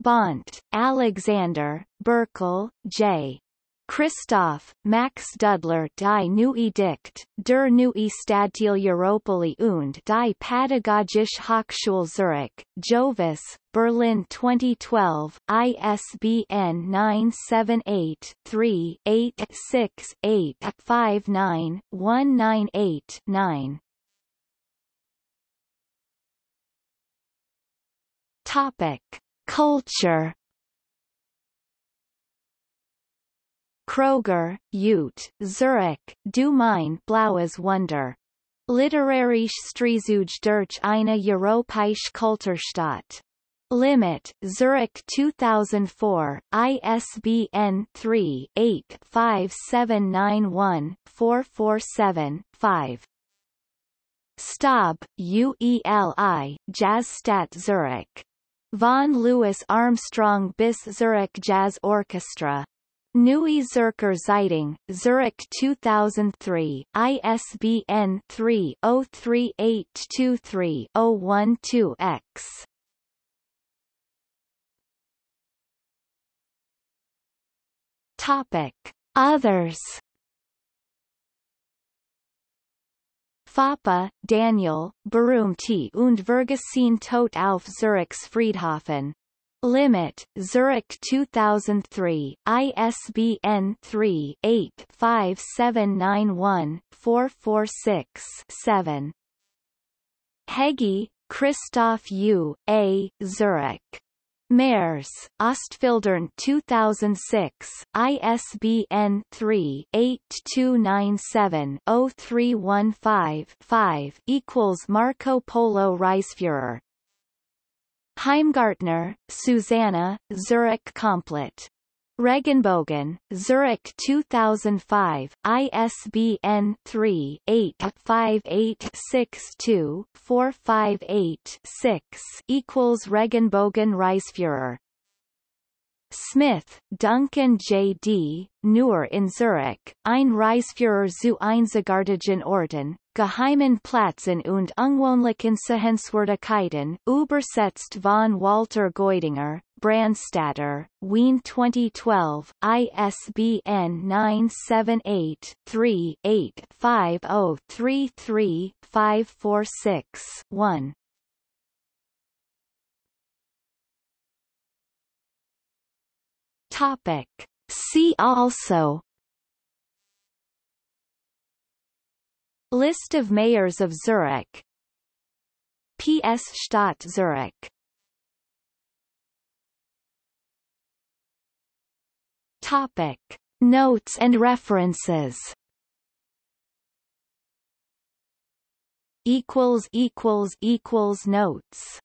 Bont, Alexander, Berkel, J. Christoph, Max Dudler die Neue Dicht, der Neue Stadtteil Europaallee und die Pädagogische Hochschule Zurich, Jovis, Berlin 2012, ISBN 978-3-868-59-198-9. Topic. Culture Kroger, Ute, Zurich, Du mein Blaues Wunder. Literarische Streizug durch eine Europäische Kulturstadt. Limit, Zurich 2004, ISBN 3-85791-447-5. Staub, UELI, Jazzstadt Zurich. Von Louis Armstrong bis Zurich Jazz Orchestra. Neue Zürcher Zeitung, Zurich 2003, ISBN 3-03823-012-X. Topic. Others Foppa, Daniel, Berühmte und Vergesehen tot auf Zurichs Friedhofen Limit, Zurich 2003, ISBN 3-85791-446-7. Hegge, Christoph U. A. Zurich. Mairs, Ostfildern 2006, ISBN 3-8297-0315-5 equals Marco Polo Reiseführer. Heimgartner, Susanna, Zurich Komplett. Regenbogen, Zurich 2005, ISBN 3-85862-458-6 equals Regenbogen Reiseführer. Smith, Duncan J. D., Nur in Zurich, ein Reisführer zu einzigartigen Orten, Geheimen Plätzen und unwohnlichen Sehenswürdigkeiten, übersetzt von Walter Goidinger, Brandstatter, Wien 2012, ISBN 978-3-850-33546-1. Topic. See also. List of mayors of Zurich. PS Stadt Zurich. Topic. Notes and references. Equals equals equals notes